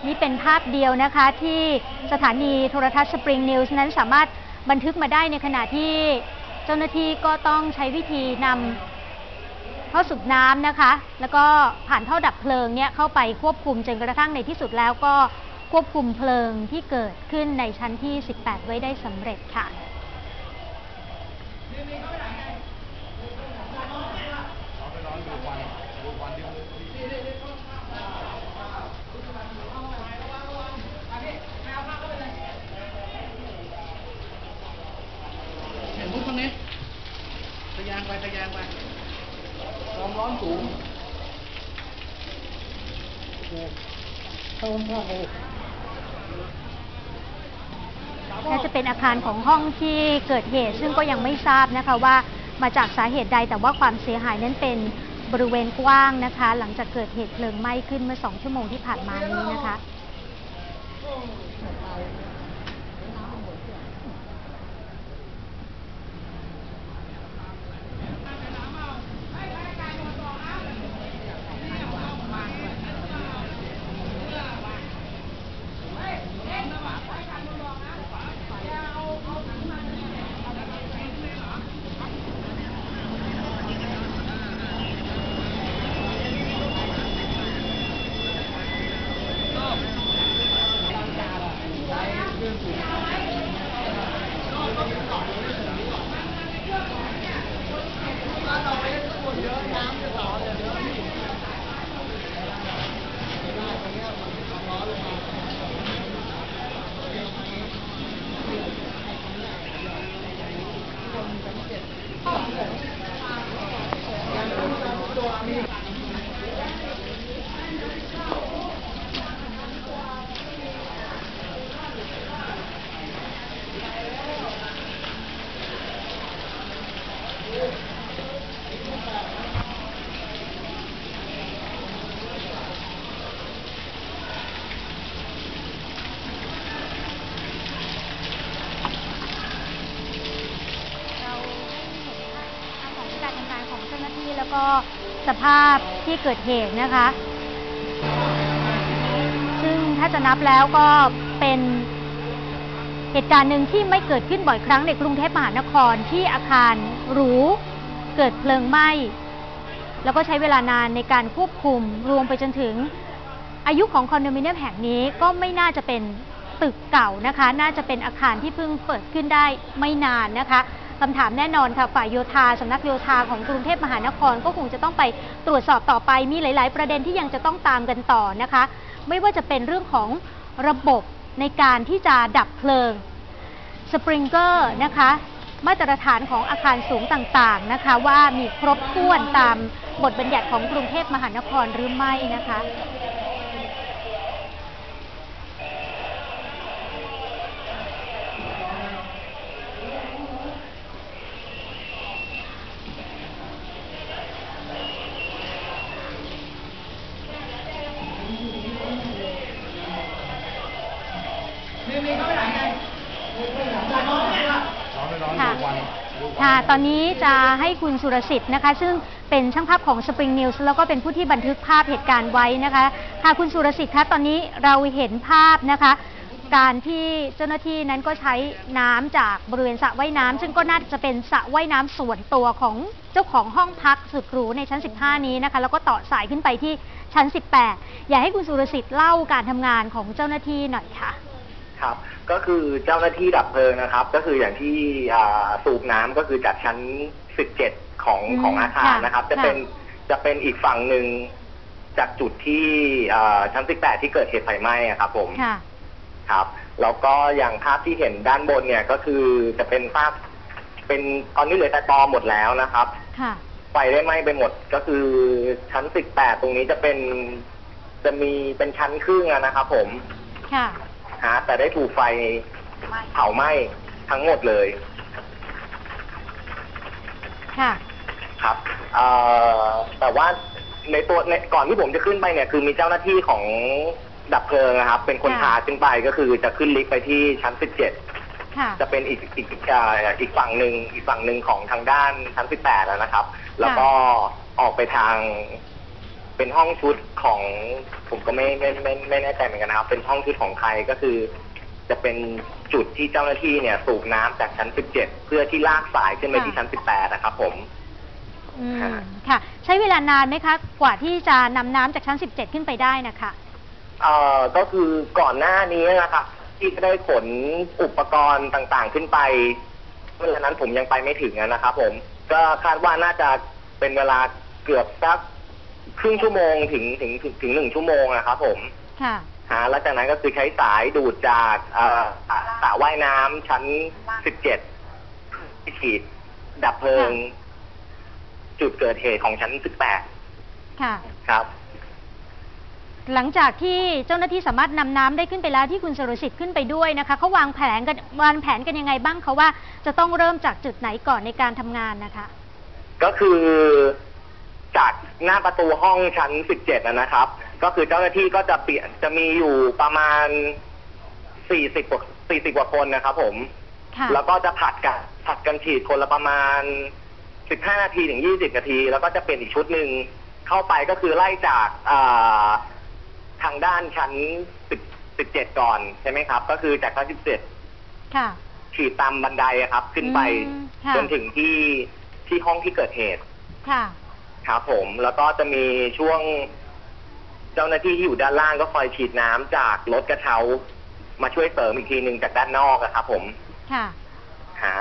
A: นี่ เป็นภาพเดียวนะคะที่สถานีโทรทัศน์สปริงนิวส์นั้นสามารถบันทึกมาได้ในขณะที่เจ้าหน้าที่ก็ต้องใช้วิธีนำท่อสูบน้ำนะคะ แล้วก็ผ่านท่อดับเพลิงเนี่ยเข้าไปควบคุมจนกระทั่งในที่สุดแล้วก็ควบคุมเพลิงที่เกิดขึ้นในชั้นที่ 18 ไว้ได้สำเร็จค่ะ
G: เห็นมุกตรงนี้ทะยางไปทะยางไปความ ร้อนสูงเข้าห้องเลย
A: น่าจะเป็นอาคารของห้องที่เกิดเหตุ ซึ่งก็ยังไม่ทราบนะคะว่ามาจากสาเหตุใดแต่ว่าความเสียหายนั้นเป็นบริเวณกว้างนะคะ หลังจากเกิดเหตุเพลิงไหม้ขึ้นเมื่อสองชั่วโมงที่ผ่านมานี้นะคะ น เราเห็นภาพของการทำงานของเจ้าหน้าที่แล้ว ก็สภาพที่เกิดเหตุนะคะ ซึ่งถ้าจะนับแล้วก็เป็นเหตุการณ์หนึ่งที่ไม่เกิดขึ้นบ่อยครั้งในกรุงเทพมหานครที่อาคารหรูเกิดเพลิงไหม้ แล้วก็ใช้เวลานานในการควบคุมรวมไปจนถึงอายุของคอนโดมิเนียมแห่งนี้ก็ไม่น่าจะเป็นตึกเก่านะคะ น่าจะเป็นอาคารที่เพิ่งเปิดขึ้นได้ไม่นานนะคะ คำถามแน่นอนค่ะฝ่ายโยธาสำนักโยธาของกรุงเทพมหานครก็คงจะต้องไปตรวจสอบต่อไปมีหลาย ๆ ประเด็นที่ยังจะต้องตามกันต่อนะคะ ไม่ว่าจะเป็นเรื่องของระบบในการที่จะดับเพลิงสปริงเกอร์นะคะมาตรฐานของอาคารสูงต่างๆนะคะ ว่ามีครบถ้วนตามบทบัญญัติของกรุงเทพมหานครหรือไม่นะคะค่ะ ค่ะ ตอนนี้จะให้คุณสุรสิทธิ์นะคะ ซึ่งเป็นช่างภาพของ Spring News แล้วก็เป็นผู้ที่บันทึกภาพเหตุการณ์ไว้นะคะ ค่ะคุณสุรสิทธิ์คะตอนนี้เราเห็นภาพนะคะ การที่เจ้าหน้าที่นั้นก็ใช้น้ำจากบริเวณสระว่ายน้ำซึ่งก็น่าจะเป็นสระว่ายน้ำส่วนตัวของเจ้าของห้องพักสุดหรูในชั้น 15 นี้นะคะ แล้วก็ต่อสายขึ้นไปที่ชั้น 18 อยากให้คุณสุรสิทธิ์เล่าการทำงานของเจ้าหน้าที่หน่อยค่ะ
F: ครับ ก็คือเจ้าหน้าที่ดับเพลิงนะครับ ก็คืออย่างที่อ่าสูบน้ำก็คือจากชั้น 17 ของ
A: อืม
F: ของอาคาร
A: ค่ะ
F: นะครับ จะ
A: ค่ะ
F: เป็นจะเป็นอีกฝั่งหนึ่งจากจุดที่อ่าชั้น 18 ที่เกิดเหตุไฟไหม้อะครับผม
A: ค่ะ
F: ครับแล้วก็อย่างภาพที่เห็นด้านบนเนี่ยก็คือจะเป็นภาพเป็นตอนนี้เหลือแต่ตอหมดแล้วนะครับ
A: ค่ะ
F: ไฟได้ไหม้ไปหมดก็คือชั้น 18 ตรงนี้จะเป็น จะมีเป็นชั้นครึ่งอะนะครับผม
A: ค่ะ
F: ฮะแต่ได้ถูกไฟเผาไหม้ทั้งหมดเลย
A: ค่ะ
F: ครับเอ่อแต่ว่าในตัวในก่อนที่ผมจะขึ้นไปเนี่ย คือมีเจ้าหน้าที่ของดับเพลิงนะครับ เป็นคน
A: ค่ะ
F: พาขึ้นไปก็คือจะขึ้นลิฟต์ไปที่ชั้น17
A: ค่ะ
F: จะเป็นอีกอีกอ่าอีกฝั่งหนึ่งอีกฝั่งหนึ่งของทางด้านชั้น18แล้วนะครับ แล้วก็ออกไปทาง เป็นห้องชุดของผมก็ไม่ไม่ไม่ไม่แน่ใจเหมือนกันนะครับ เป็นห้องชุดของใครก็คือ จะเป็นจุดที่เจ้าหน้าที่เนี่ย สูบน้ำจากชั้น 17 เพื่อที่ลากสายขึ้นไปที่ชั้น 18 นะครับผม
A: อืม
F: ค่ะ
A: ค่ะใช้เวลานานไหมคะ กว่าที่จะนำน้ำจากชั้น 17 ขึ้นไปได้นะคะ
F: เอ่อก็คือก่อนหน้านี้นะครับที่ได้ขนอุปกรณ์ต่างๆขึ้นไปเวลานั้นผมยังไปไม่ถึงนะครับ ผม ก็คาดว่าน่าจะเป็นเวลาเกือบสัก ครึ่งชั่วโมงถึงถึงถึงถึงหนึ่งชั่วโมงนะครับผม
A: ค่ะ
F: ฮะแล้วจากนั้นก็คือใช้สายดูดจากเอ่อสระสระว่ายน้ำชั้น17ที่ฉีดดับเพลิง จุดเกิดเหตุของชั้น
A: ค่ะ
F: 18ครับ
A: หลังจากที่เจ้าหน้าที่สามารถนำน้ำได้ขึ้นไปแล้วที่คุณสรสิทธิ์ขึ้นไปด้วยนะคะเขาวางแผนกันวางแผนกันยังไงบ้างเขาว่าจะต้องเริ่มจากจุดไหนก่อนในการทำงานนะคะ
F: ก็คือ จากหน้าประตูห้องชั้น 17นะนะครับ ก็คือเจ้าหน้าที่ก็จะเปลี่ยนจะมีอยู่ประมาณ 40กว่า40กว่าคนนะครับ ผม
A: ค่ะ
F: แล้วก็จะผัดกันผัดกันฉีดคนละประมาณ 15 นาทีถึง 20 นาที แล้วก็จะเป็นอีกชุดหนึ่งเข้าไปก็คือไล่จากอ่าทางด้านชั้น 10 17 ก่อนใช่ไหมครับ ก็คือจากชั้น17
A: ค่ะ
F: ฉีดตามบันไดอะครับ ขึ้นไป
A: อืมค่ะ
F: จนถึงที่ที่ห้องที่เกิดเหตุ
A: ค่ะ
F: ครับผม แล้วก็จะมีช่วงเจ้าหน้าที่ที่อยู่ด้านล่างก็คอยฉีดน้ำจากรถกระเช้า มาช่วยเสริมอีกทีหนึ่งจากด้านนอกอะครับผม
A: ค่ะ
F: ฮะ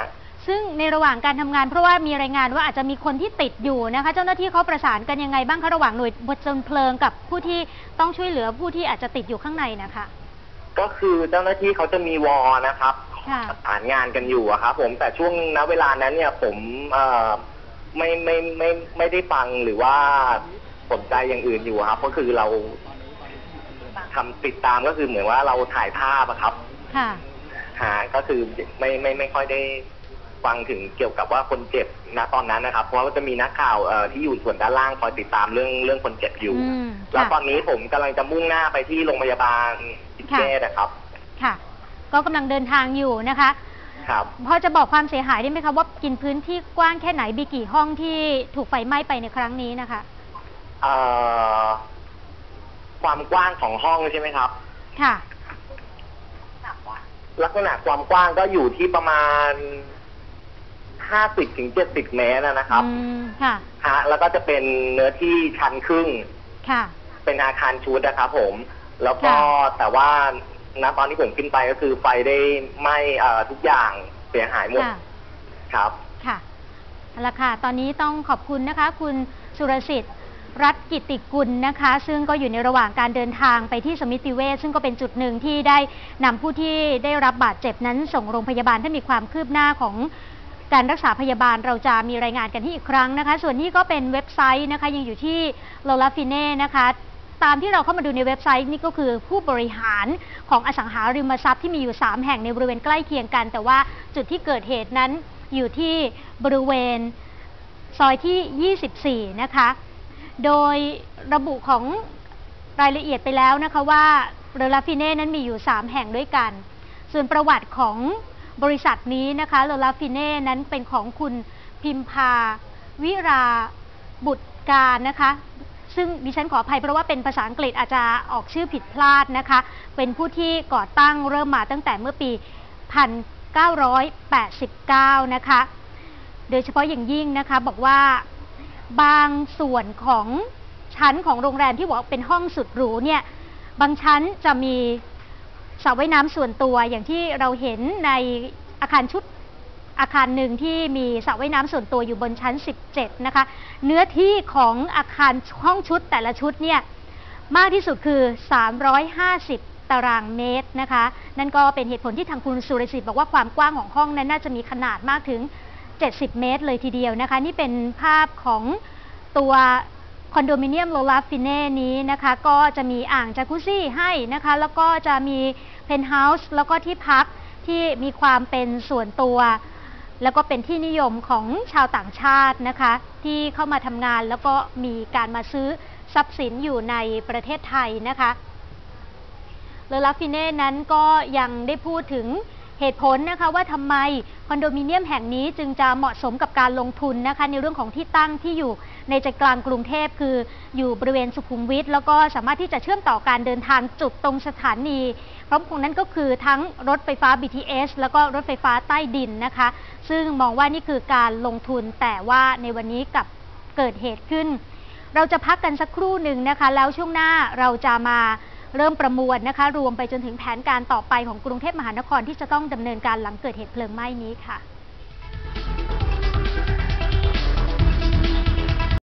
A: ซึ่งในระหว่างการทำงานเพราะว่ามีรายงานว่าอาจจะมีคนที่ติดอยู่นะคะ เจ้าหน้าที่เขาประสานกันยังไงบ้างคะระหว่างหน่วยบจนเพลิงกับผู้ที่ต้องช่วยเหลือผู้ที่อาจจะติดอยู่ข้างในนะคะ
F: ก็คือเจ้าหน้าที่เขาจะมีวอนะครับ
A: ค่ะ
F: ประสานงานกันอยู่อะครับผมแต่ช่วงณเวลานั้นเนี่ยผมเอ่อ ไม่ไม่ไม่ไม่ได้ฟังหรือว่าสนใจอย่างอื่นอยู่ครับ ก็คือเราทำติดตามก็คือเหมือนว่าเราถ่ายภาพอะครับ
A: ค่ะ
F: หาก็คือไม่ไม่ไม่ค่อยได้ฟังถึงเกี่ยวกับว่าคนเจ็บณตอนนั้นนะครับ เพราะว่าจะมีนักข่าวเอ่อที่อยู่ส่วนด้านล่างคอยติดตามเรื่องเรื่องคนเจ็บอยู่
A: อืม
F: แล้ว
A: ค่ะ
F: ตอนนี้ผมกำลังจะมุ่งหน้าไปที่โรงพยาบาลอิเช่นะครับ
A: ค่ะ ก็กำลังเดินทางอยู่นะคะ
F: ครับ
A: พอจะบอกความเสียหายได้ไหมคะว่ากินพื้นที่กว้างแค่ไหนมีกี่ห้องที่ถูกไฟไหม้ไปในครั้งนี้นะคะ
F: เอ่อ ความกว้างของห้องใช่ไหมครับ
A: ค่ะ
F: ลักษณะความกว้างก็อยู่ที่ประมาณห้าสิบถึงเจ็ดสิบเมตรนะครับ
A: อืม ค่ะ
F: ฮะ แล้วก็จะเป็นเนื้อที่ชั้นครึ่ง
A: ค่ะ
F: เป็นอาคารชุดนะครับผม แล้วก็
A: ค่ะ
F: แต่ว่า ณตอนที่ผมขึ้นไปก็คือไฟได้ไหม้เอ่อทุกอย่างเสียหายหมด
A: ค่ะ
F: ครับ
A: ค่ะเอาละค่ะ ตอนนี้ต้องขอบคุณนะคะ คุณสุรสิทธิ์ รัฐกิติกุลนะคะ ซึ่งก็อยู่ในระหว่างการเดินทางไปที่สมิติเวชซึ่งก็เป็นจุดหนึ่งที่ได้นำผู้ที่ได้รับบาดเจ็บนั้นส่งโรงพยาบาลถ้ามีความคืบหน้าของการรักษาพยาบาลเราจะมีรายงานกันที่อีกครั้งนะคะ ส่วนนี้ก็เป็นเว็บไซต์นะคะยังอยู่ที่เลอ รัฟฟิเน่นะคะ ตามที่เราเข้ามาดูในเว็บไซต์นี่ก็คือผู้บริหารของอสังหาริมทรัพย์ที่มีอยู่ 3 แห่งในบริเวณใกล้เคียงกัน แต่ว่าจุดที่เกิดเหตุนั้นอยู่ที่บริเวณซอยที่ 24 นะคะ โดยระบุของรายละเอียดไปแล้วนะคะว่าเลอ รัฟฟิเน่นั้นมีอยู่ 3 แห่งด้วยกัน ส่วนประวัติของบริษัทนี้นะคะเลอ รัฟฟิเน่นั้นเป็นของคุณพิมพาวิราบุตรการนะคะ ซึ่งดิฉันขออภัยเพราะว่าเป็นภาษาอังกฤษอาจจะออกชื่อผิดพลาดนะคะ เป็นผู้ที่ก่อตั้งเริ่มมาตั้งแต่เมื่อปี 1989 นะคะ โดยเฉพาะอย่างยิ่งนะคะบอกว่าบางส่วนของชั้นของโรงแรมที่บอกเป็นห้องสุดหรูเนี่ยบางชั้นจะมีสระว่ายน้ำส่วนตัวอย่างที่เราเห็นในอาคารชุด อาคารหนึ่งที่มีสระว่ายน้ำส่วนตัวอยู่บนชั้น 17 นะคะ เนื้อที่ของอาคารห้องชุดแต่ละชุดเนี่ยมากที่สุดคือ 350 ตารางเมตรนะคะ นั่นก็เป็นเหตุผลที่ทางคุณสุรสิทธิ์บอกว่าความกว้างของห้องนั้นน่าจะมีขนาดมากถึง 70 เมตร เลยทีเดียวนะคะ นี่เป็นภาพของตัวคอนโดมิเนียมโลลาฟิเน่นี้นะคะ ก็จะมีอ่างจากุซี่ให้นะคะ แล้วก็จะมีเพนท์เฮาส์แล้วก็ที่พักที่มีความเป็นส่วนตัว แล้วก็เป็นที่นิยมของชาวต่างชาตินะคะ ที่เข้ามาทำงานแล้วก็มีการมาซื้อทรัพย์สินอยู่ในประเทศไทยนะคะเลอ รัฟฟิเน่นั้นก็ยังได้พูดถึงเหตุผลนะคะว่าทำไมคอนโดมิเนียมแห่งนี้จึงจะเหมาะสมกับการลงทุนนะคะในเรื่องของที่ตั้งที่อยู่ในใจกลางกรุงเทพคืออยู่บริเวณสุขุมวิทแล้วก็สามารถที่จะเชื่อมต่อการเดินทางจุดตรงสถานี พร้อมของนั้นก็คือทั้งรถไฟฟ้า BTS แล้วก็รถไฟฟ้าใต้ดินนะคะ ซึ่งมองว่านี่คือการลงทุนแต่ว่าในวันนี้กับเกิดเหตุขึ้น เราจะพักกันสักครู่หนึ่งนะคะ แล้วช่วงหน้าเราจะมาเริ่มประมวลนะคะ รวมไปจนถึงแผนการต่อไปของกรุงเทพมหานครที่จะต้องดำเนินการหลังเกิดเหตุเพลิงไหม้นี้ค่ะ